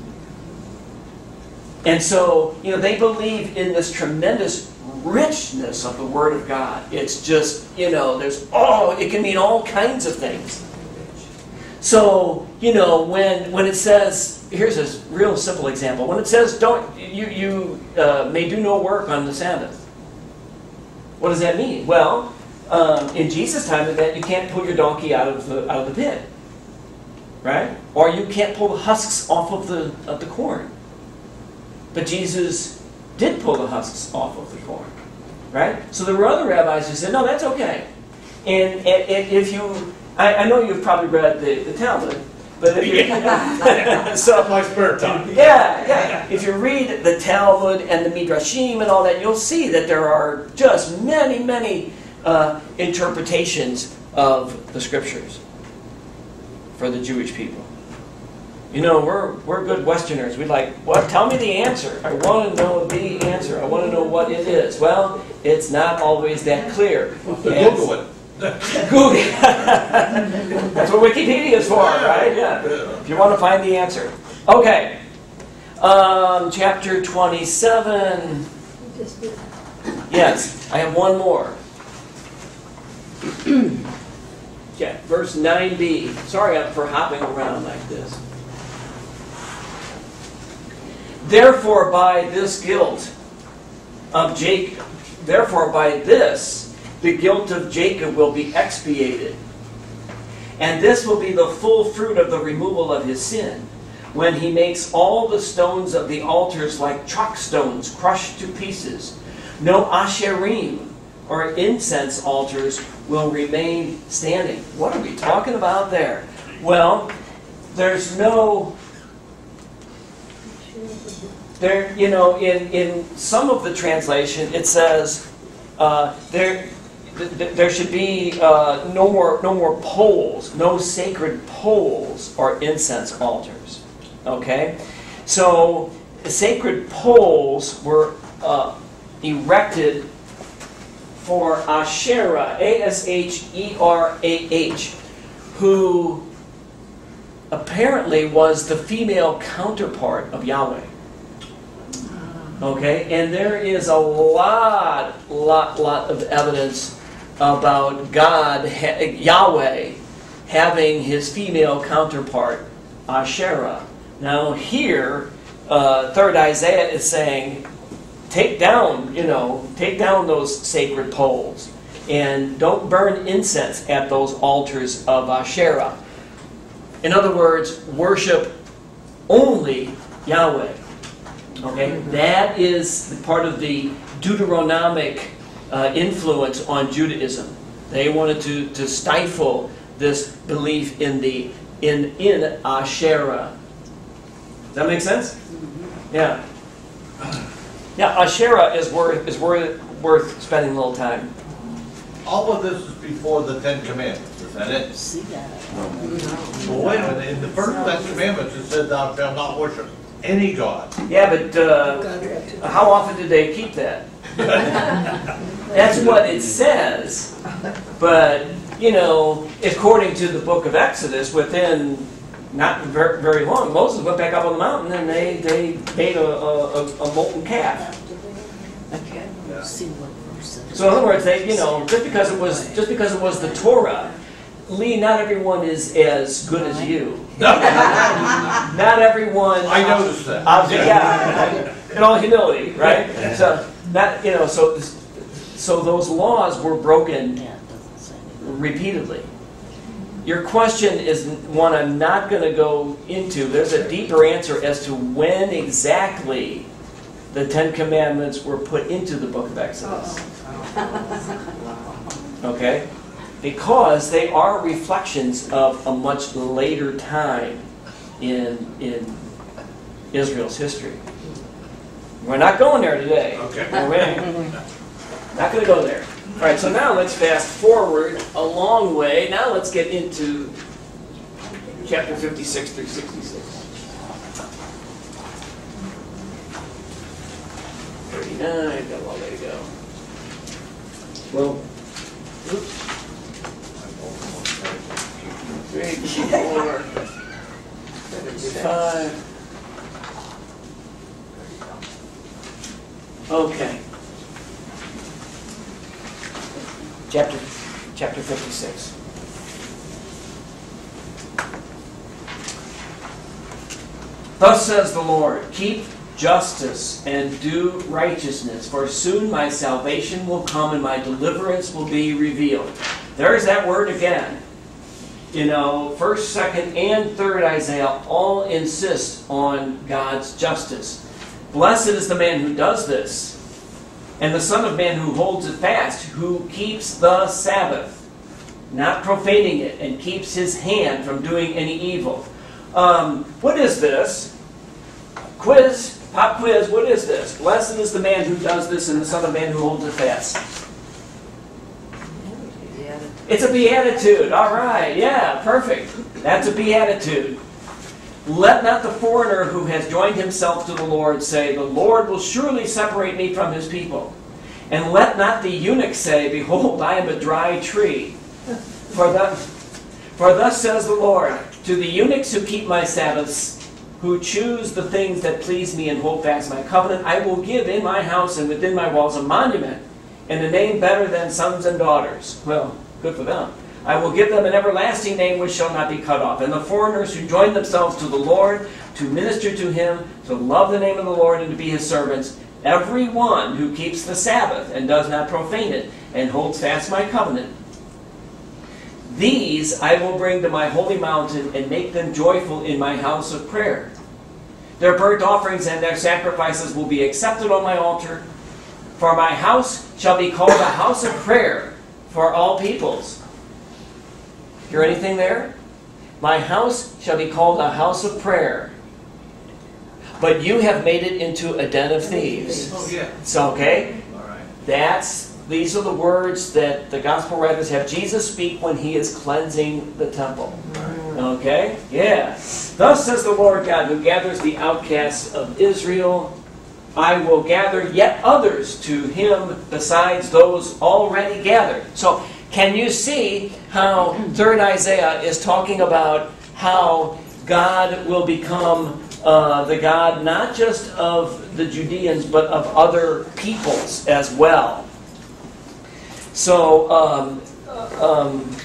And so, you know, they believe in this tremendous richness of the Word of God. It's just, you know, there's all, it can mean all kinds of things. So, you know, when, when it says, here's a real simple example. When it says, don't, you, you uh, may do no work on the Sabbath. What does that mean? Well, um, in Jesus' time, meant you can't pull your donkey out of the, out of the pit. Right? Or you can't pull the husks off of the, of the corn. But Jesus did pull the husks off of the corn. Right? So there were other rabbis who said, no, that's okay. And, and, and if you, I, I know you've probably read the, the Talmud, but if you, so, My spare time. yeah, yeah. If you read the Talmud and the Midrashim and all that, you'll see that there are just many, many uh, interpretations of the scriptures for the Jewish people. You know, we're, we're good Westerners. We like, what? Tell me the answer. I want to know the answer. I want to know what it is. Well, it's not always that clear. Google it. Google. That's what Wikipedia is for, right? Yeah. If you want to find the answer. Okay. Um, chapter 27. Yes, I have one more. yeah, verse 9b. Sorry for hopping around like this. Therefore, by this guilt of Jacob, therefore, by this, the guilt of Jacob will be expiated. And this will be the full fruit of the removal of his sin, when he makes all the stones of the altars like chalk stones crushed to pieces. No asherim or incense altars will remain standing. What are we talking about there? Well, there's no there, you know, in, in some of the translation, it says uh, there, th- th- there should be uh, no more no more poles, no sacred poles or incense altars. Okay, so the sacred poles were uh, erected for Asherah, A S H E R A H, who apparently was the female counterpart of Yahweh. Okay, and there is a lot, lot, lot of evidence about God, Yahweh, having his female counterpart, Asherah. Now here, uh, third Isaiah is saying, take down, you know, take down those sacred poles, and don't burn incense at those altars of Asherah. In other words, worship only Yahweh. Okay, that is part of the Deuteronomic uh, influence on Judaism. They wanted to, to stifle this belief in the in in Asherah. Does that make sense? Yeah. Yeah, Asherah is worth is worth worth spending a little time. All of this is before the Ten Commandments, is that it? See that? Well, wait a minute, in the first Ten Commandments, it said thou shalt not worship any god. Yeah, but uh, how often did they keep that? That's what it says. But, you know, according to the book of Exodus, within not ver- very long, Moses went back up on the mountain and they, they made a, a, a- a molten calf. See what verse it is. So in other words, they, you know, just because it was just because it was the Torah, Lee, not everyone is as good as you. not everyone. I noticed that. Uh, yeah, in all humility, right? So that you know, so so those laws were broken Yeah, it doesn't say anything. repeatedly. Your question is one I'm not going to go into. There's a deeper answer as to when exactly the Ten Commandments were put into the book of Exodus. Okay? because they are reflections of a much later time in, in Israel's history. We're not going there today. Okay. not going to go there. All right, so now let's fast forward a long way. Now let's get into chapter 56 through 66. 39, got a long way to go. Well, oops. Three, four, five. Okay. Chapter, chapter fifty-six. Thus says the Lord, keep justice and do righteousness, for soon my salvation will come and my deliverance will be revealed. There's that word again. You know, first, second, and third Isaiah all insist on God's justice. Blessed is the man who does this, and the Son of Man who holds it fast, who keeps the Sabbath, not profaning it, and keeps his hand from doing any evil. Um, what is this? Quiz, pop quiz, what is this? Blessed is the man who does this, and the Son of Man who holds it fast. It's a beatitude. All right. Yeah, perfect. That's a beatitude. Let not the foreigner who has joined himself to the Lord say, The Lord will surely separate me from his people. And let not the eunuch say, Behold, I am a dry tree. For thus, for thus says the Lord, To the eunuchs who keep my Sabbaths, who choose the things that please me and hold fast my covenant, I will give in my house and within my walls a monument and a name better than sons and daughters. Well, good for them. I will give them an everlasting name which shall not be cut off. And the foreigners who join themselves to the Lord, to minister to him, to love the name of the Lord, and to be his servants, every one who keeps the Sabbath and does not profane it, and holds fast my covenant, these I will bring to my holy mountain and make them joyful in my house of prayer. Their burnt offerings and their sacrifices will be accepted on my altar, for my house shall be called a house of prayer for all peoples. Hear anything there? My house shall be called a house of prayer. But you have made it into a den of thieves. Oh, yeah, So, okay? all right. That's these are the words that the gospel writers have Jesus speak when he is cleansing the temple. Okay? Yeah. Thus says the Lord God who gathers the outcasts of Israel. I will gather yet others to him besides those already gathered. So, can you see how third Isaiah is talking about how God will become uh, the God not just of the Judeans, but of other peoples as well. So, um, uh, um,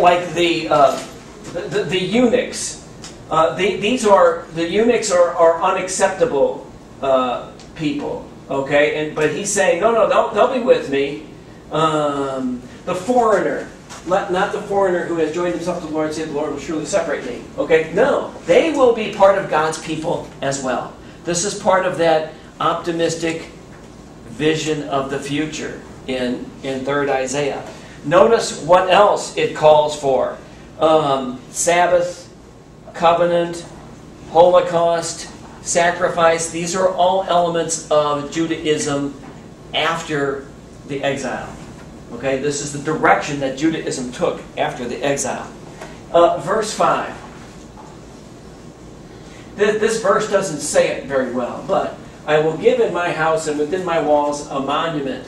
like the, uh, the, the, the eunuchs. Uh, the, these are the eunuchs are, are unacceptable uh, people. Okay, and but he's saying no, no, they'll, they'll be with me. Um, the foreigner, let, not the foreigner who has joined himself to the Lord and said, The Lord will surely separate me. Okay? No. They will be part of God's people as well. This is part of that optimistic vision of the future in, in 3rd Isaiah. Notice what else it calls for um, Sabbath, covenant, Holocaust, sacrifice. These are all elements of Judaism after the exile. Okay, this is the direction that Judaism took after the exile. Uh, verse 5. This, this verse doesn't say it very well, but I will give in my house and within my walls a monument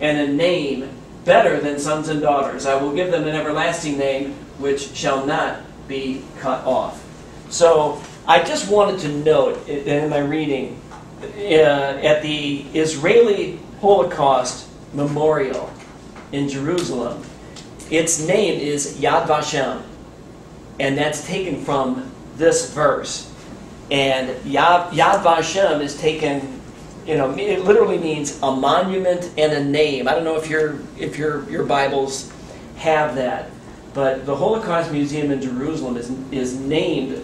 and a name better than sons and daughters. I will give them an everlasting name which shall not be cut off. So I just wanted to note in my reading uh, at the Israeli Holocaust Memorial in Jerusalem. Its name is Yad Vashem, and that's taken from this verse. And Yad, Yad Vashem is taken, you know, it literally means a monument and a name. I don't know if your if your your Bibles have that, but the Holocaust Museum in Jerusalem is is named.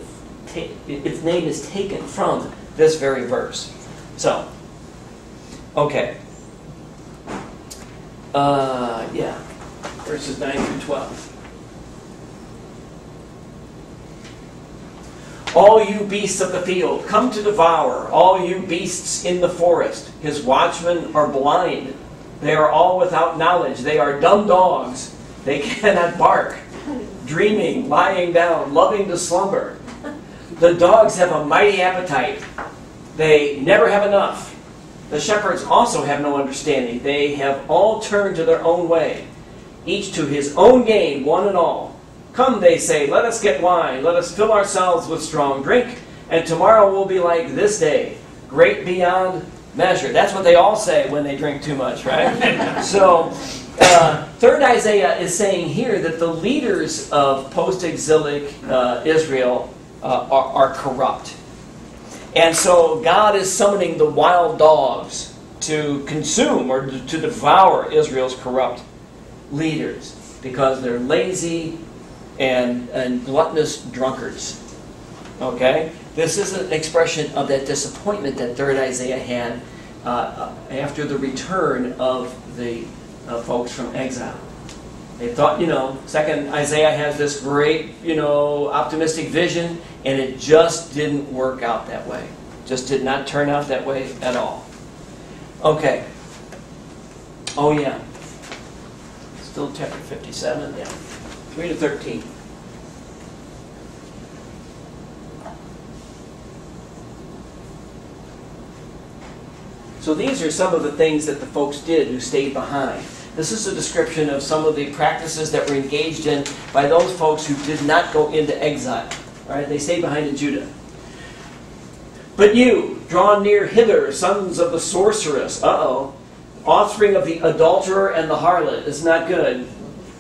Its name is taken from this very verse. So, okay. Uh, yeah, verses 9 through 12. All you beasts of the field, come to devour. All you beasts in the forest. His watchmen are blind. They are all without knowledge. They are dumb dogs. They cannot bark. Dreaming, lying down, loving to slumber. The dogs have a mighty appetite. They never have enough. The shepherds also have no understanding. They have all turned to their own way, each to his own gain, one and all. Come, they say, let us get wine, let us fill ourselves with strong drink, and tomorrow will be like this day, great beyond measure. That's what they all say when they drink too much, right? so, uh, third Isaiah is saying here that the leaders of post exilic uh, Israel uh, are, are corrupt. And so God is summoning the wild dogs to consume or to devour Israel's corrupt leaders because they're lazy and, and gluttonous drunkards. Okay? This is an expression of that disappointment that 3rd Isaiah had uh, after the return of the uh, folks from exile. They thought, you know, second Isaiah has this great, you know, optimistic vision, and it just didn't work out that way. Just did not turn out that way at all. Okay. Oh, yeah. Still chapter 57, yeah. 3 to 13. So these are some of the things that the folks did who stayed behind. This is a description of some of the practices that were engaged in by those folks who did not go into exile. Right? They stayed behind in Judah. But you, draw near hither, sons of the sorceress. Uh oh. Offspring of the adulterer and the harlot. Is not good.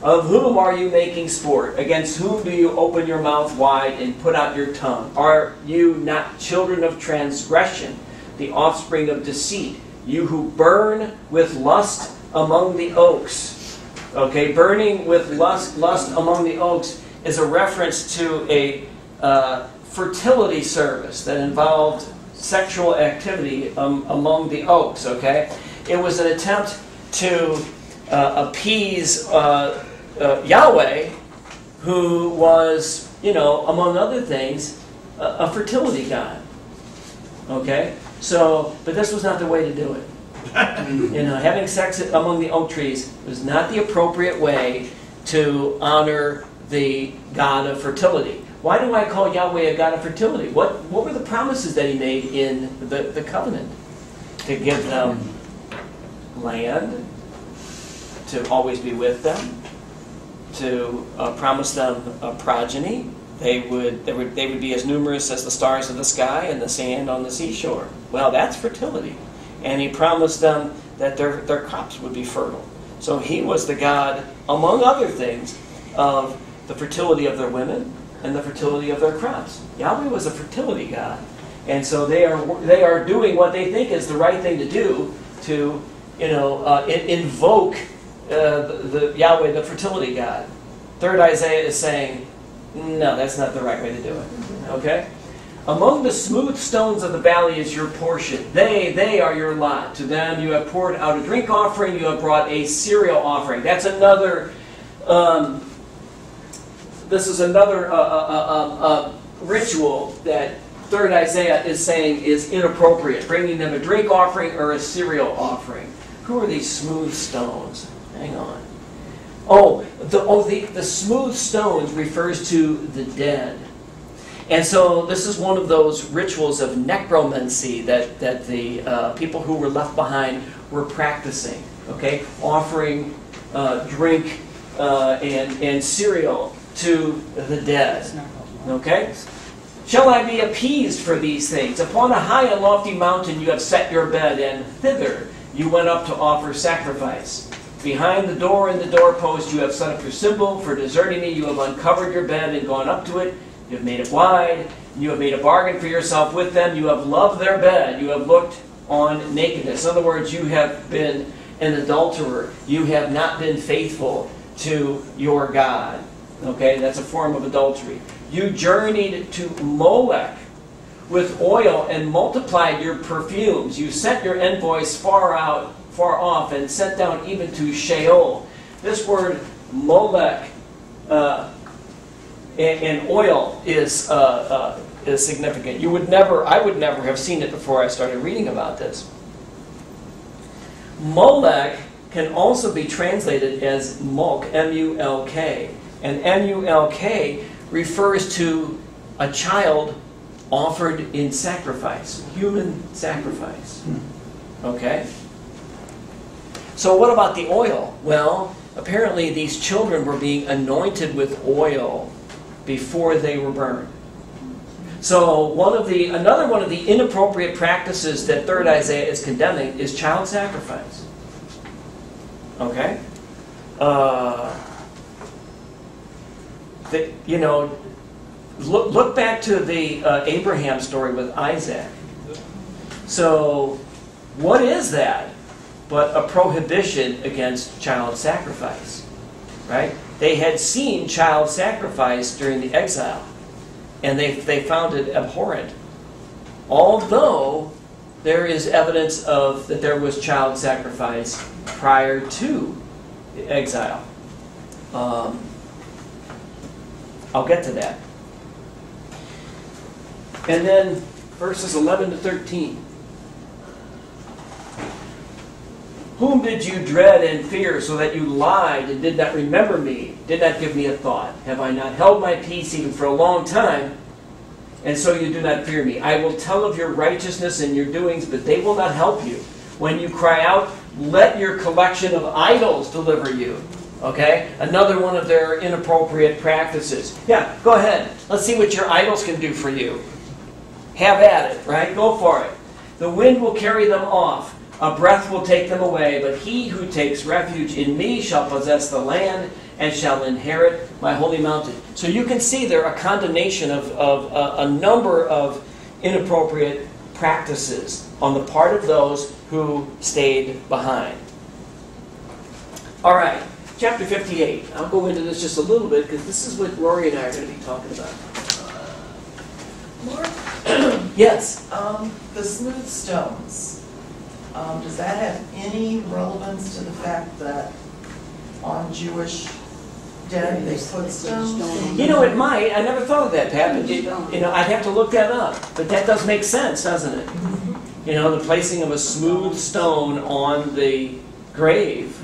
Of whom are you making sport? Against whom do you open your mouth wide and put out your tongue? Are you not children of transgression, the offspring of deceit? You who burn with lust among the oaks. Okay, burning with lust, lust among the oaks is a reference to a uh, fertility service that involved sexual activity um, among the oaks. Okay, it was an attempt to uh, appease uh, uh, Yahweh, who was, you know, among other things, a, a fertility god. Okay, so but this was not the way to do it. you know, having sex among the oak trees was not the appropriate way to honor the god of fertility. Why do I call Yahweh a God of fertility? What, what were the promises that he made in the, the covenant? To give them land, to always be with them, to uh, promise them a progeny. They would, they, would, they would be as numerous as the stars of the sky and the sand on the seashore. Well, that's fertility. And he promised them that their, their crops would be fertile. So he was the God, among other things, of the fertility of their women, and the fertility of their crops. Yahweh was a fertility God. And so they are, they are doing what they think is the right thing to do to, you know, uh, invoke uh, the, the Yahweh, the fertility God. Third Isaiah is saying, no, that's not the right way to do it. Okay? Among the smooth stones of the valley is your portion. They, they are your lot. To them you have poured out a drink offering, you have brought a cereal offering. That's another um, this is another uh, uh, uh, ritual that third Isaiah is saying is inappropriate, bringing them a drink offering or a cereal offering. Who are these smooth stones? Hang on. Oh, the, oh the, the smooth stones refers to the dead. And so this is one of those rituals of necromancy that, that the uh, people who were left behind were practicing. Okay? Offering uh, drink uh, and, and cereal to the dead. Okay? Shall I be appeased for these things? Upon a high and lofty mountain you have set your bed, and thither you went up to offer sacrifice. Behind the door and the doorpost you have set up your symbol. For deserting me, you have uncovered your bed and gone up to it. You have made it wide. You have made a bargain for yourself with them. You have loved their bed. You have looked on nakedness. In other words, you have been an adulterer. You have not been faithful to your God. Okay, that's a form of adultery. You journeyed to Molech with oil and multiplied your perfumes. You sent your envoys far out, far off, and sent down even to Sheol. This word Molech uh, and, and, oil is uh, uh, is significant. You would never, I would never have seen it before I started reading about this. Molech can also be translated as mulk, M-U-L-K. And M-U-L-K refers to a child offered in sacrifice, human sacrifice. Okay? So, what about the oil? Well, apparently these children were being anointed with oil before they were burned. So, one of the another one of the inappropriate practices that Third Isaiah is condemning is child sacrifice. Okay, uh, the, you know, look look back to the uh, Abraham story with Isaac. So, what is that but a prohibition against child sacrifice? Right? They had seen child sacrifice during the exile, and they, they found it abhorrent. Although there is evidence of that there was child sacrifice prior to the exile. Um, I'll get to that. And then verses 11 to 13. Whom did you dread and fear, so that you lied and did not remember me, did not give me a thought? Have I not held my peace even for a long time? And so you do not fear me. I will tell of your righteousness and your doings, but they will not help you. When you cry out, let your collection of idols deliver you. Okay? Another one of their inappropriate practices. Yeah, go ahead. Let's see what your idols can do for you. Have at it, right? Go for it. The wind will carry them off. A breath will take them away, but he who takes refuge in me shall possess the land and shall inherit my holy mountain. So you can see there a condemnation of, of a, a number of inappropriate practices on the part of those who stayed behind. All right, chapter 58. I'll go into this just a little bit because this is what Rori and I are going to be talking about. Mark, Yes. um, the smooth stones, um, does that have any relevance to the fact that on Jewish dead they put stones? You know, it might. I never thought of that, Pat. But it, you know, I'd have to look that up. But that does make sense, doesn't it? You know, the placing of a smooth stone on the grave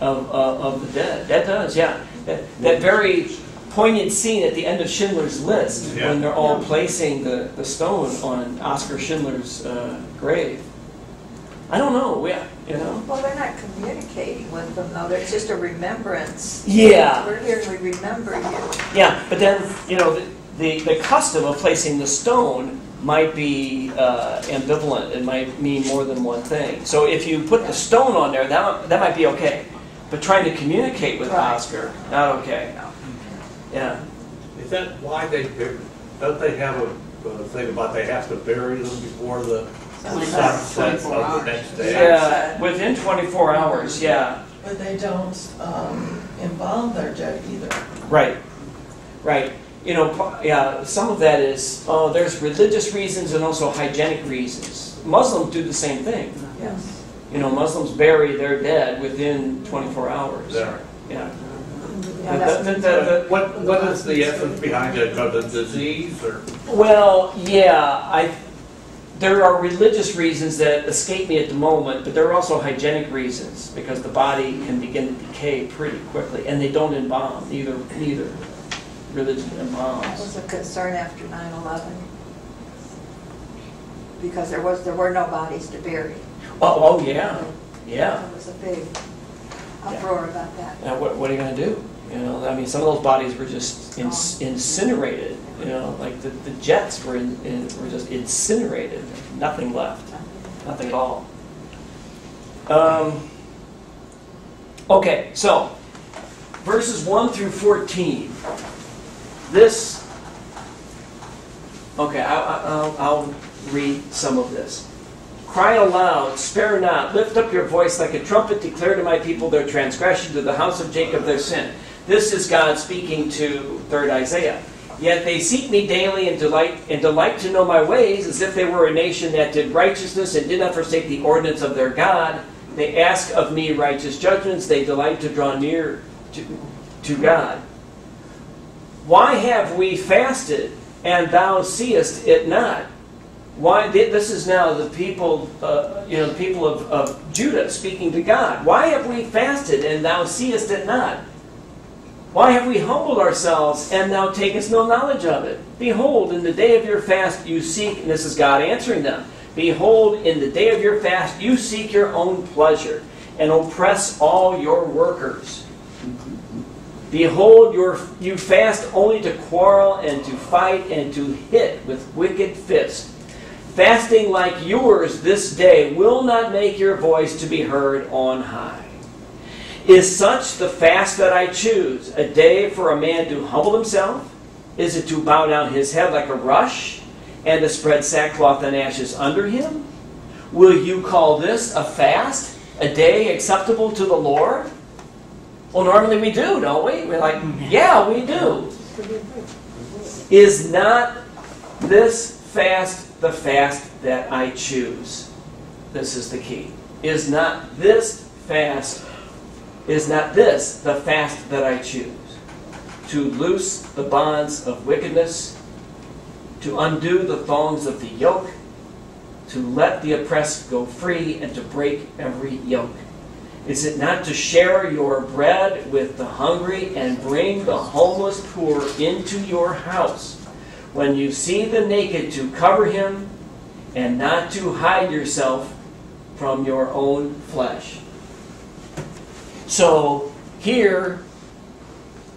of, of, of the dead. That does, yeah. That, that very poignant scene at the end of Schindler's List Yeah. when they're all placing the, the stone on Oscar Schindler's uh, grave. I don't know. Yeah, you know. Well, they're not communicating with them, though, it's just a remembrance. Yeah. We're here to remember you. Yeah, but then, you know, the, the, the custom of placing the stone might be uh, ambivalent. It might mean more than one thing. So if you put the stone on there, that, that might be okay. But trying to communicate with Right. Oscar, not okay. Yeah. Is that why they, don't they have a, a thing about they have to bury them before the sun sets of the next day? Yeah, within 24 hours, yeah. But they don't, um, embalm their dead either. Right, right. You know, yeah, some of that is, oh, there's religious reasons and also hygienic reasons. Muslims do the same thing. Yes. You know, Muslims bury their dead within 24 hours. There. Yeah. Yeah, The- the- the- the- What, what is the essence behind it, of the disease or? Well, yeah, I, there are religious reasons that escape me at the moment, but there are also hygienic reasons because the body can begin to decay pretty quickly, and they don't embalm. Neither, neither religion That embalms. was a concern after 9/11. Because there was, there were no bodies to bury. Oh, oh yeah, yeah. There was a big uproar about that. Now, what, what are you going to do? You know, I mean, some of those bodies were just incinerated. You know, like the, the jets were in, in, were just incinerated. Nothing left. Nothing at all. Um, okay, so verses one through fourteen. This. Okay, I, I, I'll, I'll read some of this. Cry aloud, spare not, lift up your voice like a trumpet, declare to my people their transgression, to the house of Jacob their sin. This is God speaking to third Isaiah. Yet they seek me daily and delight and delight to know my ways, as if they were a nation that did righteousness and did not forsake the ordinance of their God. They ask of me righteous judgments, they delight to draw near to, to God. Why have we fasted, and thou seest it not? Why this is now the people, uh, you know, the people of, of Judah speaking to God. Why have we fasted and thou seest it not? Why have we humbled ourselves and thou takest no knowledge of it? Behold, in the day of your fast you seek, and this is God answering them, Behold, in the day of your fast, you seek your own pleasure and oppress all your workers. Behold, your, you fast only to quarrel and to fight and to hit with wicked fists. Fasting like yours this day will not make your voice to be heard on high. Is such the fast that I choose, a day for a man to humble himself? Is it to bow down his head like a rush and to spread sackcloth and ashes under him? Will you call this a fast, a day acceptable to the Lord? Well, normally we do, don't we? We're like, yeah, we do. Is not this fast the fast that I choose? This is the key. Is not this fast, is not this the fast that I choose? To loose the bonds of wickedness, to undo the thongs of the yoke, to let the oppressed go free, and to break every yoke. Is it not to share your bread with the hungry and bring the homeless poor into your house? When you see the naked, to cover him and not to hide yourself from your own flesh. So here,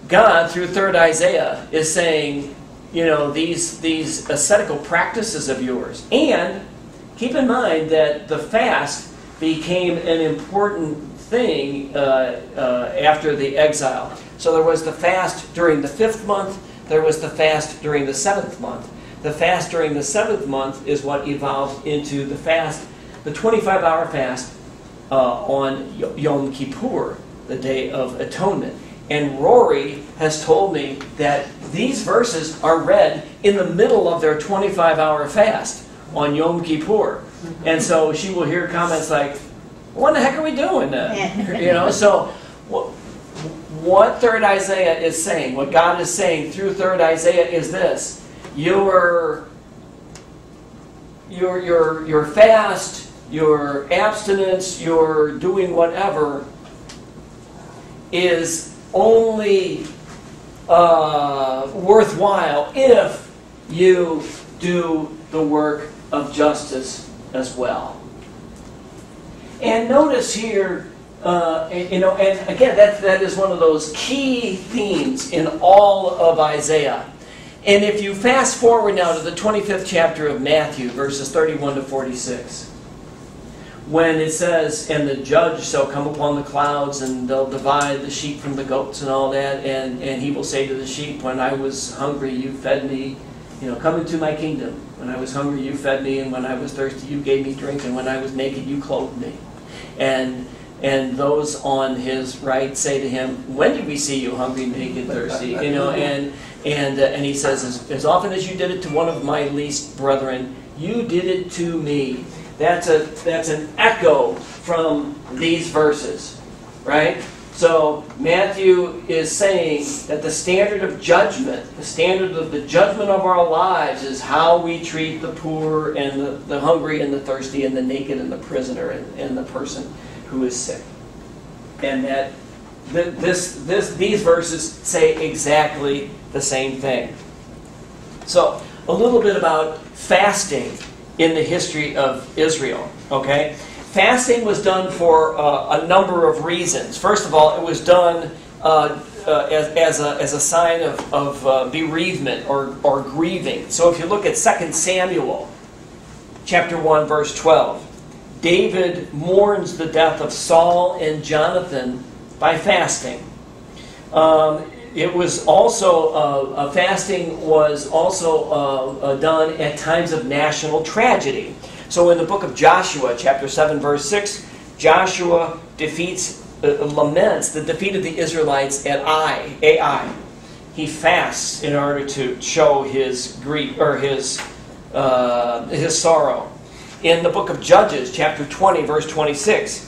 God, through 3rd Isaiah, is saying, you know, these, these ascetical practices of yours. And keep in mind that the fast became an important thing uh, uh, after the exile. So there was the fast during the fifth month, there was the fast during the seventh month. The fast during the seventh month is what evolved into the fast, the 25 hour fast uh, on Yom Kippur, the Day of Atonement. And Rori has told me that these verses are read in the middle of their 25 hour fast on Yom Kippur. And so she will hear comments like, what the heck are we doing then? You know, so what, what third Isaiah is saying, what God is saying through third Isaiah is this. Your, your, your, your fast, your abstinence, your doing whatever is only uh, worthwhile if you do the work of justice as well. And notice here, uh, you know, and again, that, that is one of those key themes in all of Isaiah. And if you fast forward now to the 25th chapter of Matthew, verses 31 to 46, when it says, And the judge shall come upon the clouds, and they'll divide the sheep from the goats and all that, and, and he will say to the sheep, When I was hungry, you fed me. You know, come into my kingdom. When I was hungry, you fed me, and when I was thirsty, you gave me drink, and when I was naked, you clothed me. And and those on his right say to him, "When did we see you hungry, naked, thirsty?" You know, and and uh, and he says, as, "As often as you did it to one of my least brethren, you did it to me." That's a that's an echo from these verses, right? So Matthew is saying that the standard of judgment, the standard of the judgment of our lives, is how we treat the poor and the, the hungry and the thirsty and the naked and the prisoner and, and the person who is sick. And that th- this, this, these verses say exactly the same thing. So, a little bit about fasting in the history of Israel, okay? Fasting was done for uh, a number of reasons. First of all, it was done uh, uh, as, as, a, as a sign of, of uh, bereavement or, or grieving. So if you look at 2 Samuel chapter 1, verse 12, David mourns the death of Saul and Jonathan by fasting. Um, it was also, uh, fasting was also uh, uh, done at times of national tragedy. So in the book of Joshua, chapter 7, verse 6, Joshua defeats, uh, laments the defeat of the Israelites at Ai, Ai. He fasts in order to show his grief or his uh, his sorrow. In the book of Judges, chapter 20, verse 26,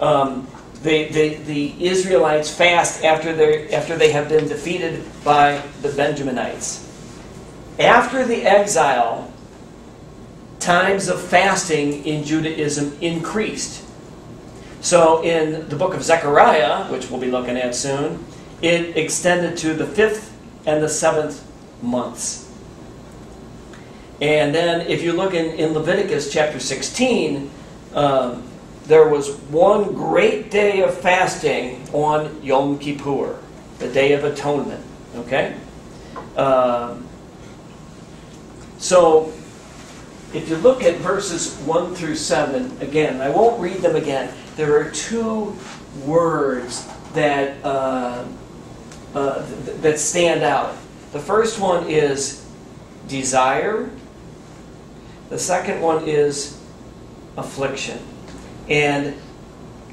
um, the, the, the Israelites fast after, after they have been defeated by the Benjaminites. After the exile, times of fasting in Judaism increased. So in the book of Zechariah, which we'll be looking at soon, it extended to the fifth and the seventh months. And then if you look in, in Leviticus chapter 16, um, there was one great day of fasting on Yom Kippur, the Day of Atonement. Okay? Um, so if you look at verses 1 through 7, again, I won't read them again. There are two words that, uh, uh, th- that stand out. The first one is desire, the second one is affliction. And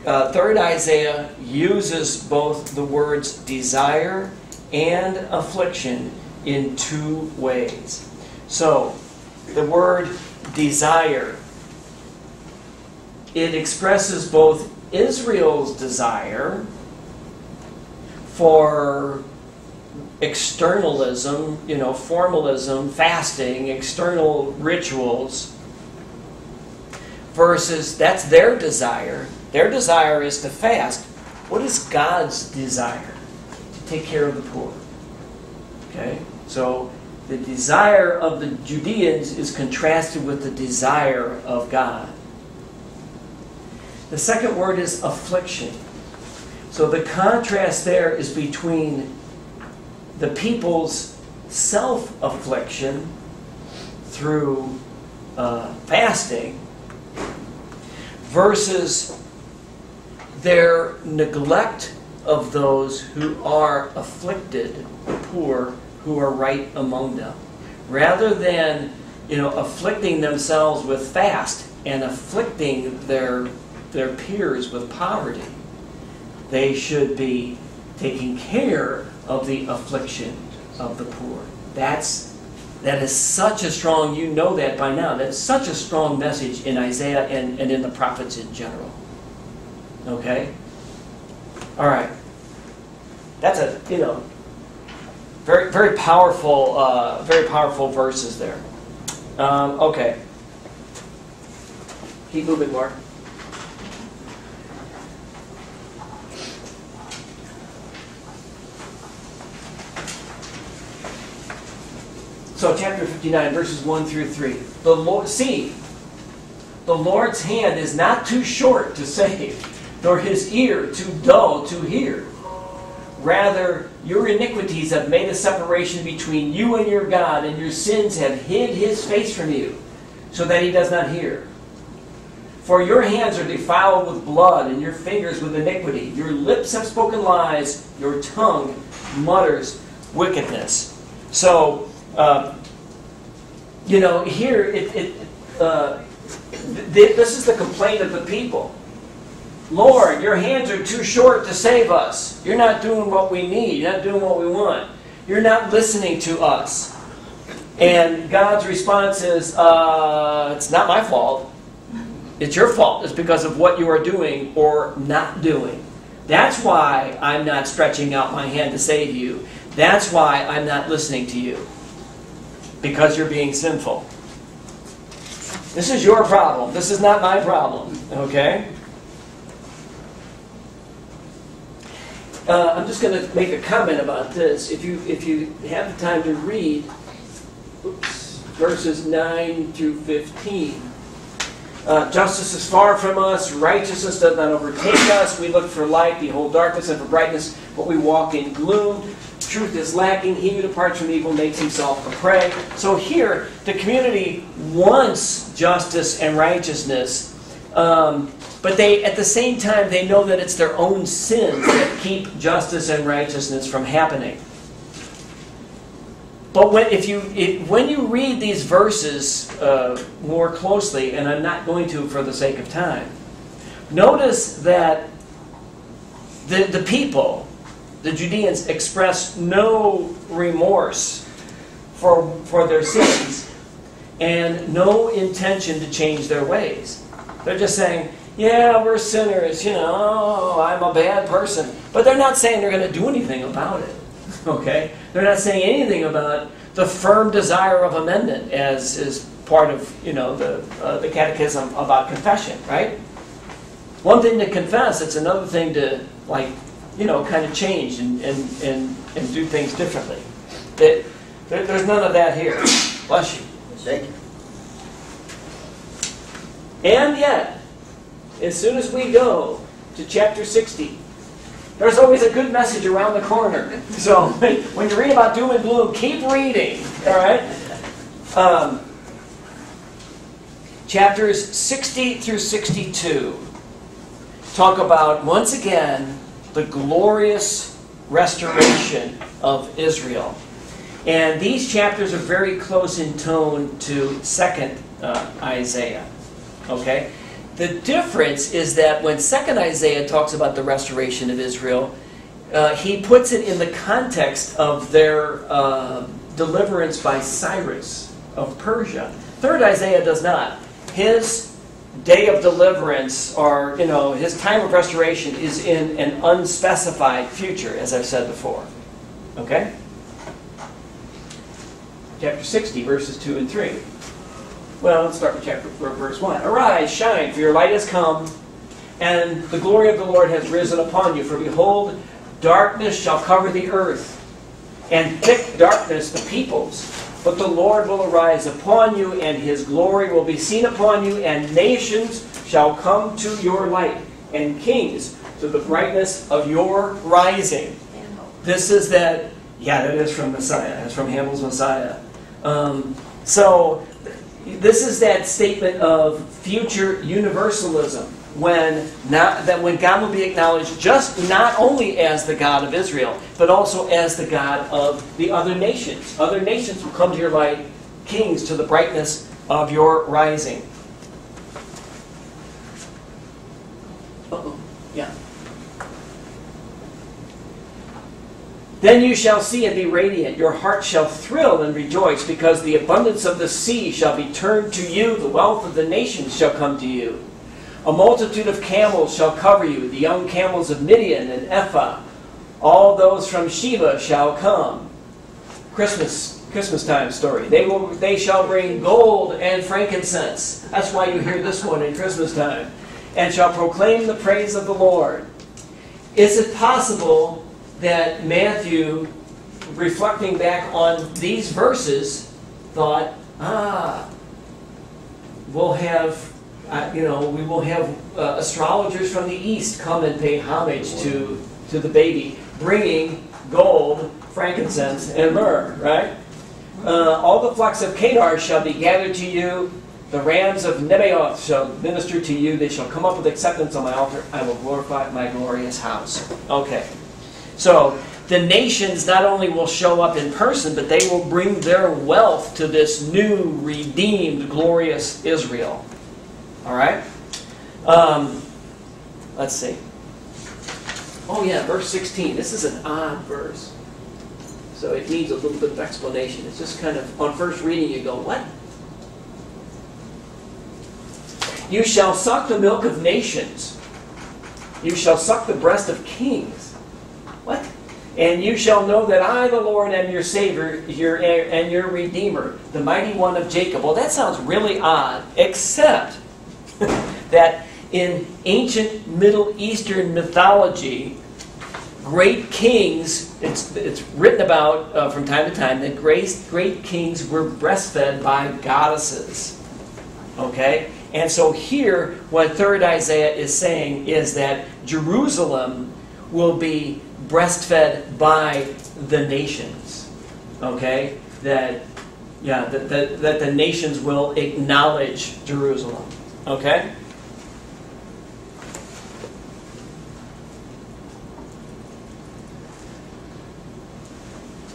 uh, third Isaiah uses both the words desire and affliction in two ways. So, the word desire, it expresses both Israel's desire for externalism, you know, formalism, fasting, external rituals, versus that's their desire. Their desire is to fast. What is God's desire? To take care of the poor. Okay? So the desire of the Judeans is contrasted with the desire of God. The second word is affliction. So the contrast there is between the people's self affliction through uh, fasting versus their neglect of those who are afflicted, poor, who are right among them. Rather than, you know, afflicting themselves with fast and afflicting their, their peers with poverty, they should be taking care of the affliction of the poor. That's that is such a strong, you know that by now, that's such a strong message in Isaiah and, and in the prophets in general. Okay? All right. That's a, you know, very, very powerful, uh, very powerful verses there. Um, okay. Keep moving, Mark. So, chapter 59, verses 1 through 3. The Lord, see, the Lord's hand is not too short to save, nor his ear too dull to hear. Rather, your iniquities have made a separation between you and your God, and your sins have hid his face from you, so that he does not hear. For your hands are defiled with blood, and your fingers with iniquity. Your lips have spoken lies, your tongue mutters wickedness. So, uh, you know, here it, it uh, th- this is the complaint of the people. Lord, your hands are too short to save us. You're not doing what we need. You're not doing what we want. You're not listening to us. And God's response is, uh, it's not my fault. It's your fault. It's because of what you are doing or not doing. That's why I'm not stretching out my hand to save you. That's why I'm not listening to you. Because you're being sinful. This is your problem. This is not my problem. Okay? Uh, I'm just going to make a comment about this. If you if you have the time to read oops, verses 9 through 15. Uh, justice is far from us, righteousness does not overtake us. We look for light, behold darkness, and for brightness, but we walk in gloom. Truth is lacking. He who departs from evil makes himself a prey. So here, the community wants justice and righteousness, um, but they, at the same time, they know that it's their own sins that keep justice and righteousness from happening. But when, if you, if, when you read these verses uh, more closely, and I'm not going to for the sake of time, notice that the, the people, the Judeans, express no remorse for, for their sins and no intention to change their ways. They're just saying, yeah, we're sinners, you know, I'm a bad person. But they're not saying they're going to do anything about it. Okay? They're not saying anything about the firm desire of amendment as is part of, you know, the, uh, the catechism about confession, right? One thing to confess, it's another thing to, like, you know, kind of change and, and, and, and do things differently. It, there, there's none of that here. Bless you. Take it. And yet, as soon as we go to chapter 60, there's always a good message around the corner. So when you read about doom and gloom, keep reading. All right? Um, chapters 60 through 62 talk about, once again, the glorious restoration of Israel. And these chapters are very close in tone to 2nd uh, Isaiah. Okay? The difference is that when 2nd Isaiah talks about the restoration of Israel, uh, he puts it in the context of their uh, deliverance by Cyrus of Persia. 3rd Isaiah does not. His day of deliverance or, you know, his time of restoration is in an unspecified future, as I've said before. Okay? Chapter 60, verses 2 and 3. Well, let's start with chapter verse 1. Arise, shine, for your light has come, and the glory of the Lord has risen upon you. For behold, darkness shall cover the earth, and thick darkness the peoples. But the Lord will arise upon you, and his glory will be seen upon you, and nations shall come to your light, and kings to the brightness of your rising. This is that, yeah, that is from Messiah. It's from Handel's Messiah. Um, so, this is that statement of future universalism when not, that when God will be acknowledged just not only as the God of Israel, but also as the God of the other nations. Other nations will come to your light, kings to the brightness of your rising. Uh-oh. Yeah. Then you shall see and be radiant. Your heart shall thrill and rejoice, because the abundance of the sea shall be turned to you. The wealth of the nations shall come to you. A multitude of camels shall cover you, the young camels of Midian and Ephah. All those from Sheba shall come. Christmas, Christmas time story. They will, they shall bring gold and frankincense. That's why you hear this one in Christmas time. And shall proclaim the praise of the Lord. Is it possible that Matthew, reflecting back on these verses, thought, ah, we'll have, uh, you know, we will have uh, astrologers from the east come and pay homage to, to the baby, bringing gold, frankincense, and myrrh, right? Uh, all the flocks of Kedar shall be gathered to you. The rams of Nebaioth shall minister to you. They shall come up with acceptance on my altar. I will glorify my glorious house. Okay. So the nations not only will show up in person, but they will bring their wealth to this new, redeemed, glorious Israel. All right? Um, let's see. Oh, yeah, verse 16. This is an odd verse. So it needs a little bit of explanation. It's just kind of, on first reading, you go, what? You shall suck the milk of nations. You shall suck the breast of kings. What? And you shall know that I, the Lord, am your Savior your, and your Redeemer, the mighty one of Jacob. Well, that sounds really odd, except that in ancient Middle Eastern mythology, great kings, it's, it's written about uh, from time to time that great, great kings were breastfed by goddesses. Okay? And so here, what 3rd Isaiah is saying is that Jerusalem will be breastfed by the nations. Okay? That, yeah, that, that, that the nations will acknowledge Jerusalem. Okay?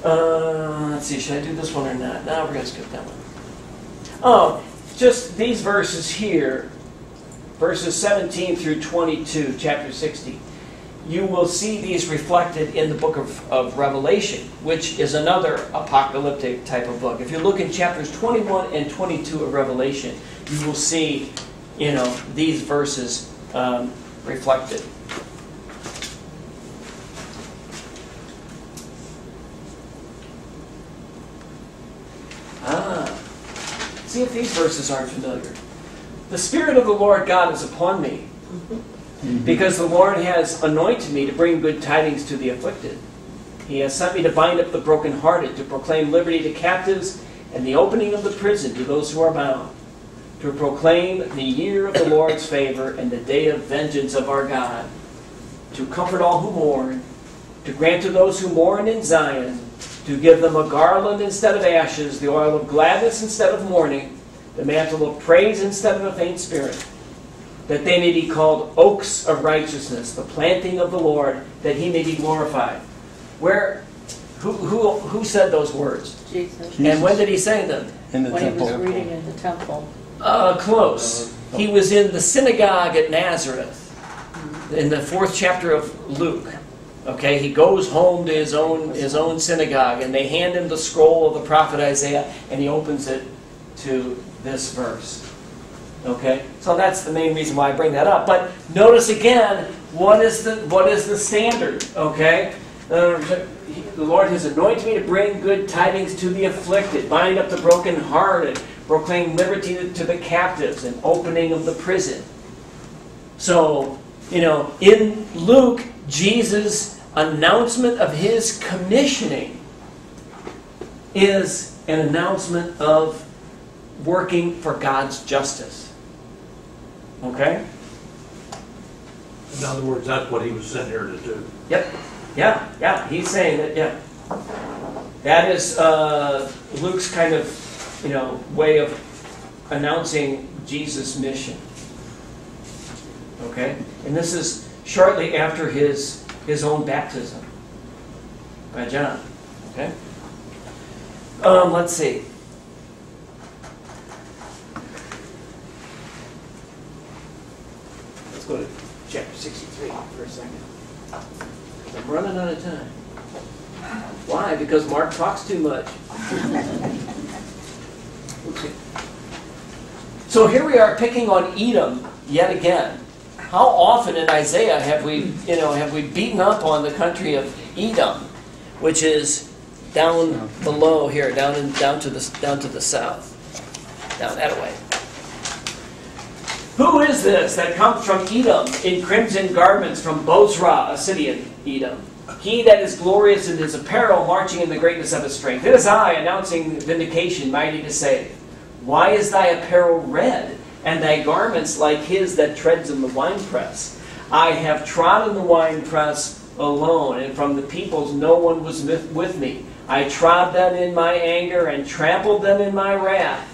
Uh, let's see, should I do this one or not? No, we're going to skip that one. Oh, just these verses here, verses 17 through 22, chapter 60. You will see these reflected in the book of, of Revelation, which is another apocalyptic type of book. If you look in chapters 21 and 22 of Revelation, you will see, you know, these verses um, reflected. Ah, see if these verses aren't familiar. The Spirit of the Lord God is upon me, because the Lord has anointed me to bring good tidings to the afflicted. He has sent me to bind up the brokenhearted, to proclaim liberty to captives, and the opening of the prison to those who are bound, to proclaim the year of the Lord's favor and the day of vengeance of our God, to comfort all who mourn, to grant to those who mourn in Zion, to give them a garland instead of ashes, the oil of gladness instead of mourning, the mantle of praise instead of a faint spirit, that they may be called oaks of righteousness, the planting of the Lord, that he may be glorified. Where, who, who, who said those words? Jesus, And when did he say them? In the when he was reading in the temple. Uh, close. He was in the synagogue at Nazareth, in the fourth chapter of Luke. Okay, he goes home to his own his own synagogue, and they hand him the scroll of the prophet Isaiah, and he opens it to this verse. Okay, so that's the main reason why I bring that up. But notice again, what is the what is the standard? Okay, the Lord has anointed me to bring good tidings to the afflicted, bind up the brokenhearted, proclaim liberty to the captives, and opening of the prison. So, you know, in Luke, Jesus' announcement of his commissioning is an announcement of working for God's justice. Okay? In other words, that's what he was sent here to do. Yep. Yeah, yeah. He's saying that, yeah. That is uh, Luke's kind of, you know, way of announcing Jesus' mission. Okay? And this is shortly after his, his own baptism by John. Okay? Um, let's see. Let's go to chapter 63 for a second. I'm running out of time. Why? Because Mark talks too much. So here we are picking on Edom yet again. How often in Isaiah have we, you know, have we beaten up on the country of Edom, which is down below here, down in, down to the down to the south, down that way. Who is this that comes from Edom in crimson garments from Bozrah, a city in Edom? He that is glorious in his apparel, marching in the greatness of his strength. It is I, announcing vindication, mighty to save. Why is thy apparel red, and thy garments like his that treads in the winepress? I have trodden the winepress alone, and from the peoples no one was with me. I trod them in my anger, and trampled them in my wrath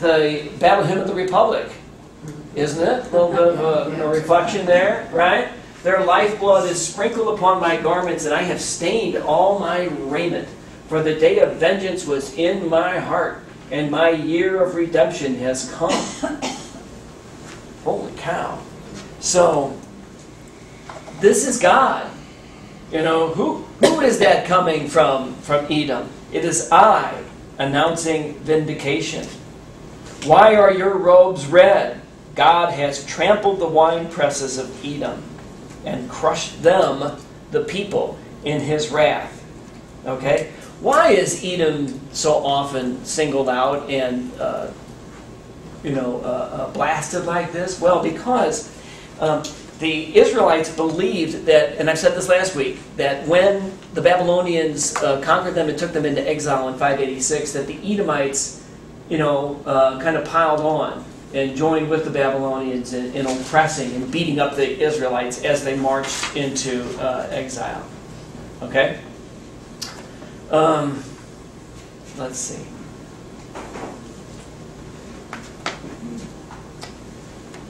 the Battle Hymn of the Republic, isn't it? A little bit of a, a reflection there, right? Their lifeblood is sprinkled upon my garments, and I have stained all my raiment. For the day of vengeance was in my heart, and my year of redemption has come. Holy cow. So, this is God. You know, who, who is that coming from, from Edom? It is I announcing vindication. Why are your robes red? God has trampled the wine presses of Edom and crushed them, the people, in his wrath. Okay? Why is Edom so often singled out and, uh, you know, uh, uh, blasted like this? Well, because um, the Israelites believed that, and I've said this last week, that when the Babylonians uh, conquered them and took them into exile in 586, that the Edomites you know, uh, kind of piled on and joined with the Babylonians in, in, oppressing and beating up the Israelites as they marched into uh, exile. Okay? Um, let's see.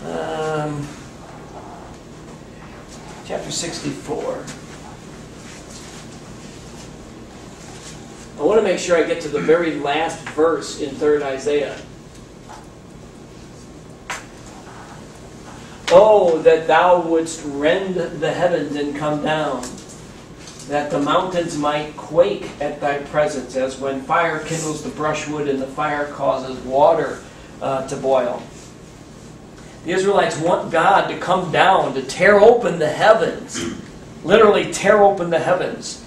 Um, chapter 64. I want to make sure I get to the very last verse in 3rd Isaiah. Oh, that thou wouldst rend the heavens and come down, that the mountains might quake at thy presence, as when fire kindles the brushwood and the fire causes water uh, to boil. The Israelites want God to come down, to tear open the heavens, literally tear open the heavens,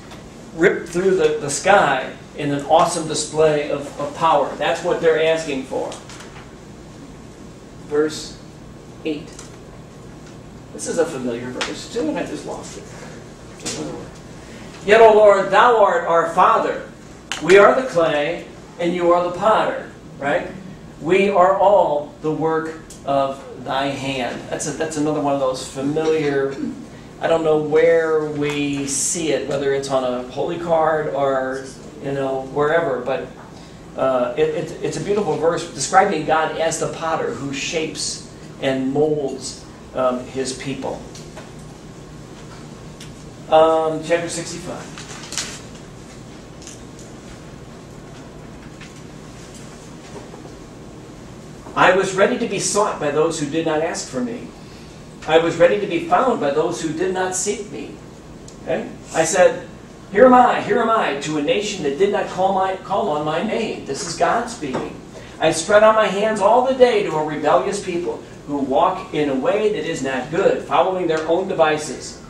rip through the, the sky in an awesome display of, of power. That's what they're asking for. Verse 8. This is a familiar verse too, and I just lost it. Yet, O Lord, thou art our Father. We are the clay, and you are the potter, right? We are all the work of thy hand. That's, a, that's another one of those familiar, I don't know where we see it, whether it's on a holy card or, you know, wherever, but uh, it, it, it's a beautiful verse describing God as the potter who shapes and molds um, his people. Um, chapter 65. I was ready to be sought by those who did not ask for me. I was ready to be found by those who did not seek me. Okay? I said, Here am I, here am I, to a nation that did not call, my, call on my name. This is God speaking. I spread out my hands all the day to a rebellious people who walk in a way that is not good, following their own devices.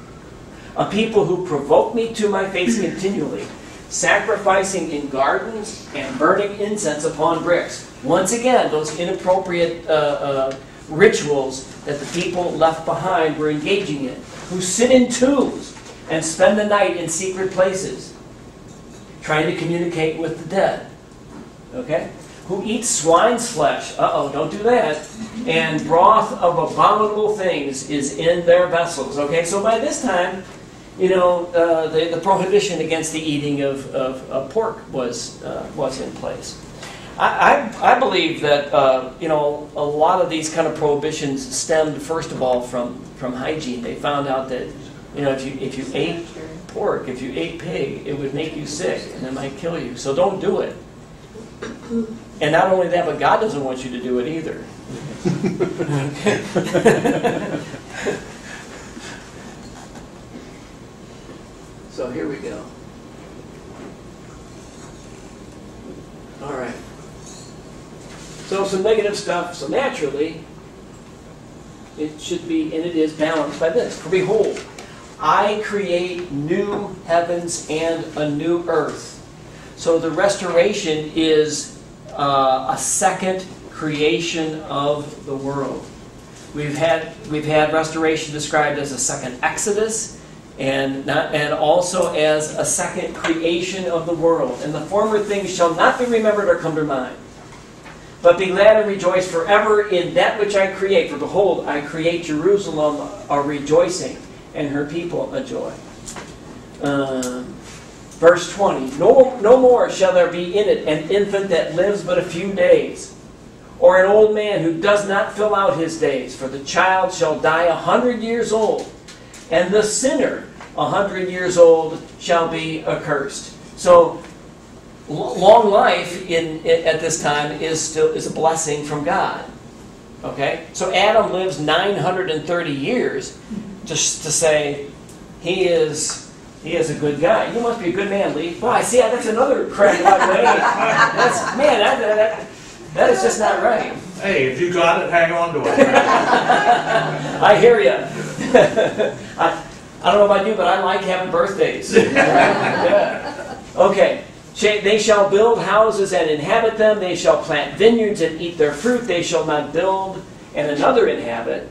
A people who provoke me to my face continually, sacrificing in gardens and burning incense upon bricks. Once again, those inappropriate uh, uh, rituals that the people left behind were engaging in, who sit in tombs and spend the night in secret places, trying to communicate with the dead. Okay? Who eat swine's flesh. Uh oh, don't do that. And broth of abominable things is in their vessels. Okay, so by this time, you know, uh, the, the prohibition against the eating of, of, of pork was, uh, was in place. I, I, I believe that, uh, you know, a lot of these kind of prohibitions stemmed, first of all, from, from hygiene. They found out that, you know, if you, if you ate pork, if you ate pig, it would make you sick and it might kill you. So don't do it. And not only that, but God doesn't want you to do it either. so here we go. All right. So some negative stuff. So naturally, it should be, and it is balanced by this. For behold, I create new heavens and a new earth. So the restoration is uh, a second creation of the world. We've had we've had restoration described as a second exodus, and not, also as a second creation of the world. And the former things shall not be remembered or come to mind. But be glad and rejoice forever in that which I create. For behold, I create Jerusalem a rejoicing, and her people a joy. Um, verse 20 no, no more shall there be in it an infant that lives but a few days, or an old man who does not fill out his days. For the child shall die a hundred years old, and the sinner a hundred years old shall be accursed. So long life in, at this time is still is a blessing from God. Okay, so Adam lives 930 years, just to say he is he is a good guy. You must be a good man, Lee. Boy, I see that's another crack age. That's man, that, that, that is just not right. Hey, if you got it, hang on to it. I hear you. I, I don't know about you, but I like having birthdays. yeah. Okay. They shall build houses and inhabit them. They shall plant vineyards and eat their fruit. They shall not build and another inhabit.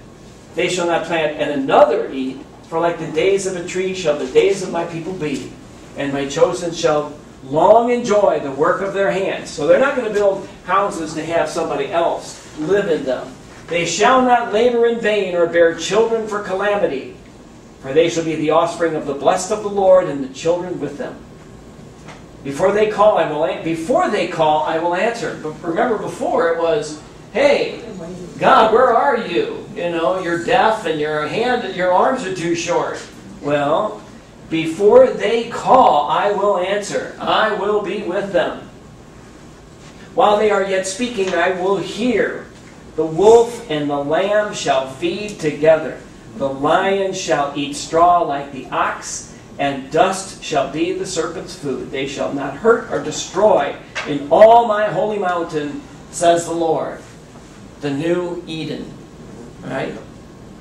They shall not plant and another eat. For like the days of a tree shall the days of my people be. And my chosen shall long enjoy the work of their hands. So they're not going to build houses to have somebody else live in them. They shall not labor in vain or bear children for calamity. For they shall be the offspring of the blessed of the Lord and the children with them. Before they call, I will before they call, I will answer. But remember, before it was, "Hey, God, where are you? You know, you're deaf and your hand, your arms are too short." Well, before they call, I will answer. I will be with them. While they are yet speaking, I will hear. The wolf and the lamb shall feed together. The lion shall eat straw like the ox and dust shall be the serpent's food. They shall not hurt or destroy in all my holy mountain, says the Lord. The new Eden, right?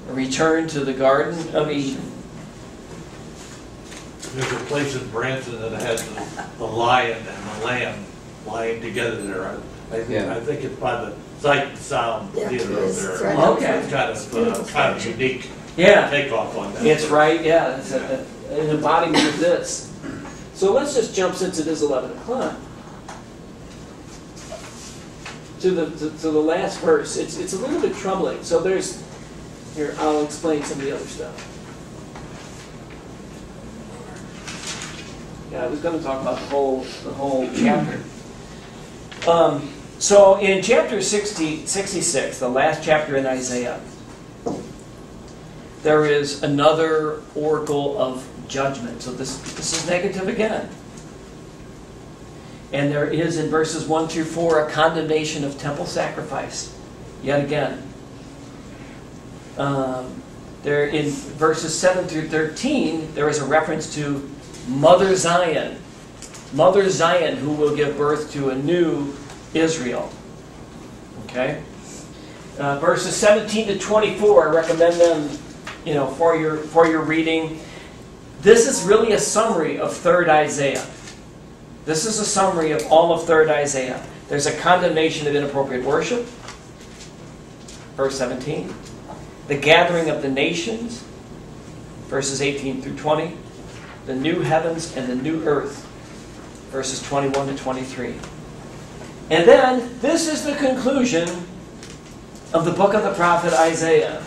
A return to the Garden of Eden. There's a place in Branson that has the- the lion and the lamb lying together there. I- I Yeah. I think it's by the Sight and Sound Yeah, Theater it over. It's there. right Okay. It's kind of, uh, kind of unique Yeah, takeoff on that. it's right. Yeah, it's a, an embodiment of this. So let's just jump since it is 11 o'clock. to the, to, to the last verse, it's, it's a little bit troubling. So there's, here, I'll explain some of the other stuff. Yeah, I was gonna talk about the whole, the whole chapter. Um, so in chapter 60, 66, the last chapter in Isaiah, there is another oracle of judgment. So this, this is negative again. And there is in verses 1 through 4 a condemnation of temple sacrifice, yet again. Um, there in verses 7 through 13, there is a reference to Mother Zion. Mother Zion, who will give birth to a new Israel. Okay? Uh, verses 17 to 24, I recommend them you know, for your, for your reading. This is really a summary of 3rd Isaiah. This is a summary of all of 3rd Isaiah. There's a condemnation of inappropriate worship, verse 17. The gathering of the nations, verses 18 through 20. The new heavens and the new earth, verses 21 to 23. And then, this is the conclusion of the book of the prophet Isaiah.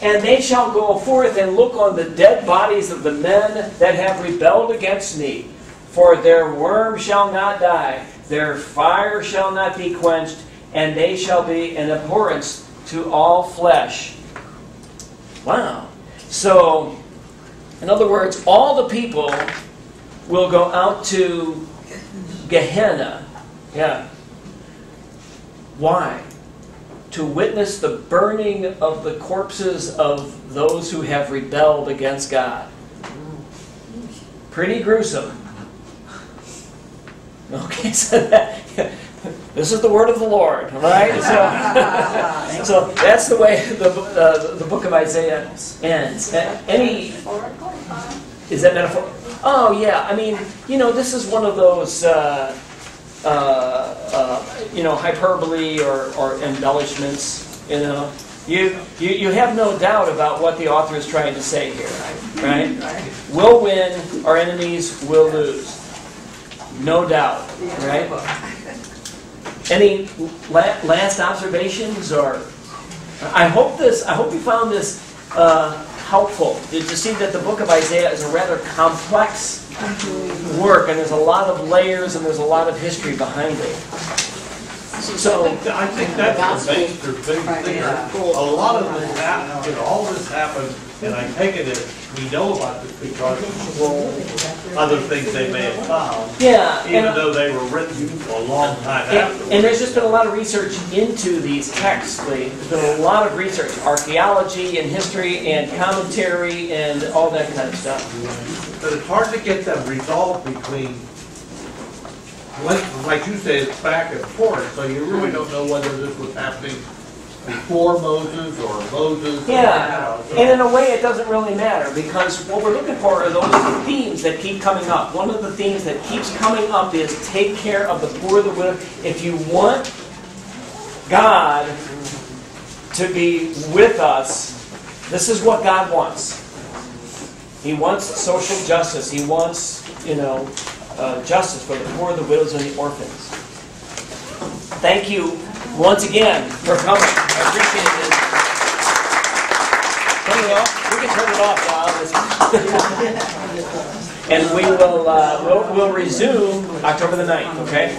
And they shall go forth and look on the dead bodies of the men that have rebelled against me. For their worm shall not die, their fire shall not be quenched, and they shall be an abhorrence to all flesh. Wow. So, in other words, all the people will go out to Gehenna. Yeah. Why? To witness the burning of the corpses of those who have rebelled against God. Pretty gruesome. Okay, so that, this is the word of the Lord, right? So, so that's the way the, uh, the book of Isaiah ends. Any is that metaphor? Oh yeah. I mean, you know, this is one of those, uh, you know, hyperbole or, or embellishments. You know, you, you you have no doubt about what the author is trying to say here, right? We'll win. Our enemies will lose. No doubt, right? Any la- last observations or? I hope this. I hope you found this uh, helpful to see that the book of Isaiah is a rather complex work, and there's a lot of layers and there's a lot of history behind it. So, I think that's the major thing there. A lot of this happened, you know, all this happened, and I take it as we know about this because of other things they may have found, yeah, even and, though they were written a long time and, afterwards. and there's just been a lot of research into these texts. There's been a lot of research, archaeology and history and commentary and all that kind of stuff. But it's hard to get that resolve between, like, like you say, it's back and forth, so you really don't know whether this was happening before Moses or Moses. Yeah, so- and in a way, it doesn't really matter because what we're looking for are those themes that keep coming up. One of the themes that keeps coming up is take care of the poor, the widow. If you want God to be with us, this is what God wants. He wants social justice. He wants, you know, uh, justice for the poor, the widows, and the orphans. Thank you once again for coming. I appreciate it. Turn it off. We can turn it off now. and we will uh, we'll, we'll resume October the 9th, okay?